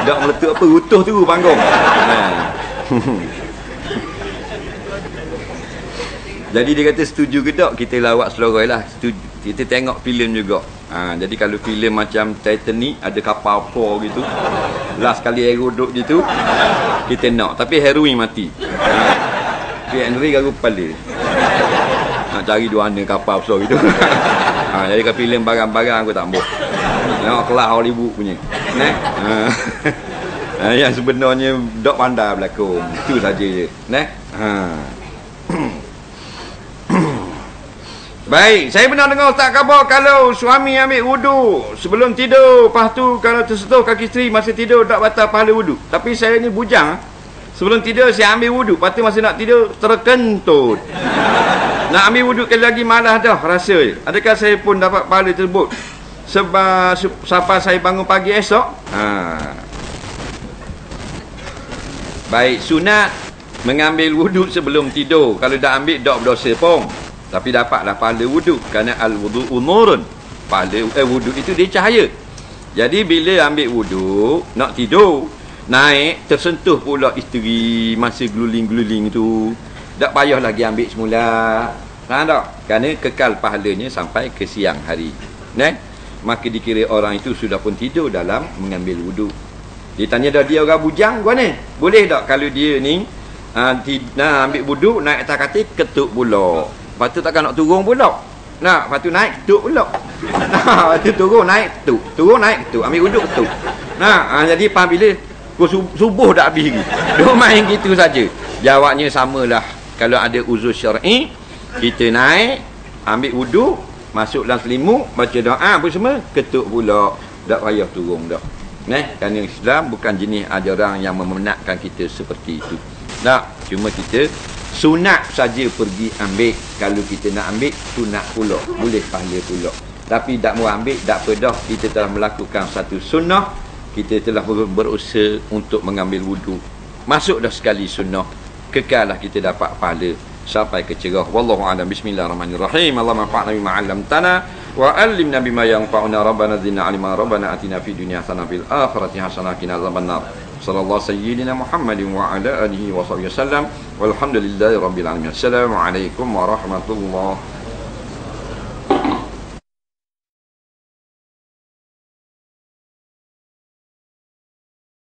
Tak meletup apa utuh tu panggung. Ha. [laughs] Jadi dia kata setuju ke tak kita lawak seloroi lah. Setuju. Kita tengok filem juga. Ha, jadi kalau filem macam Titanic ada kapal apa gitu. Last kali hero duduk gitu. Kita nak. Tapi heroin mati. Ha. Henry garu kepala. Nak cari dua anak kapal besar gitu. [laughs] ha, jadi kalau filem barang-barang aku tak boleh. Tengok kelas Hollywood punya. Nah. Ha. [laughs] ha. yang sebenarnya dok pandai berlakon. Itu saja je. Nah. Ha. Baik, saya pernah dengar Ustaz khabar kalau suami ambil wudu sebelum tidur, lepas tu kalau tersentuh kaki isteri masa tidur tak batal pahala wudu. Tapi saya ni bujang. Sebelum tidur saya ambil wudu, lepas tu masa nak tidur terkentut. Nak ambil wudu kali lagi malah dah rasa. Adakah saya pun dapat pahala tersebut? Sebab sampai saya bangun pagi esok. Ha. Baik, sunat mengambil wuduk sebelum tidur. Kalau dah ambil, tak berdosa pun. Tapi dapatlah pahala wuduk. Kerana al-wudu umurun. Pahala eh, wuduk itu dia cahaya. Jadi bila ambil wuduk, nak tidur, naik, tersentuh pula isteri masa geluling-geluling tu. Tak payah lagi ambil semula. Faham tak? Kerana kekal pahalanya sampai ke siang hari. Nah, maka dikira orang itu sudah pun tidur dalam mengambil wuduk. Dia tanya dah dia orang bujang gua ni. Boleh tak kalau dia ni uh, ti, nah, ambil wuduk naik atas katil ketuk pula. Lepas tu takkan nak turun pula. Nah, lepas tu naik ketuk pula. [laughs] Nah, lepas tu turun naik ketuk. Turun naik ketuk. Ambil wuduk ketuk. Nah, uh, jadi faham bila Kau subuh dah habis lagi. [laughs] Dia main gitu saja. Jawabnya samalah. Kalau ada uzur syar'i, kita naik, ambil wuduk, masuk dalam selimut, baca doa apa semua, ketuk pula. Tak payah turun dah. Nah, kerana Islam bukan jenis ajaran yang memenatkan kita seperti itu. Tak, cuma kita sunat saja pergi ambil. Kalau kita nak ambil, sunat pula. Boleh pahala pula. Tapi tak mau ambil, tak apa dah. Kita telah melakukan satu sunnah. Kita telah ber- berusaha untuk mengambil wudhu. Masuk dah sekali sunnah. Kekallah kita dapat pahala sampai ke cerah. Wallahu a'lam. Bismillahirrahmanirrahim. Allah manfa'na bima 'allamtana wa 'allimna bima yanfa'una. Rabbana zidna 'ilma. Rabbana atina fid dunya hasanah fil akhirati hasanah qina adzabannar. Sallallahu sayyidina Muhammadin wa ala alihi wa sahbihi wasallam. Walhamdulillahi rabbil alamin. Assalamualaikum warahmatullahi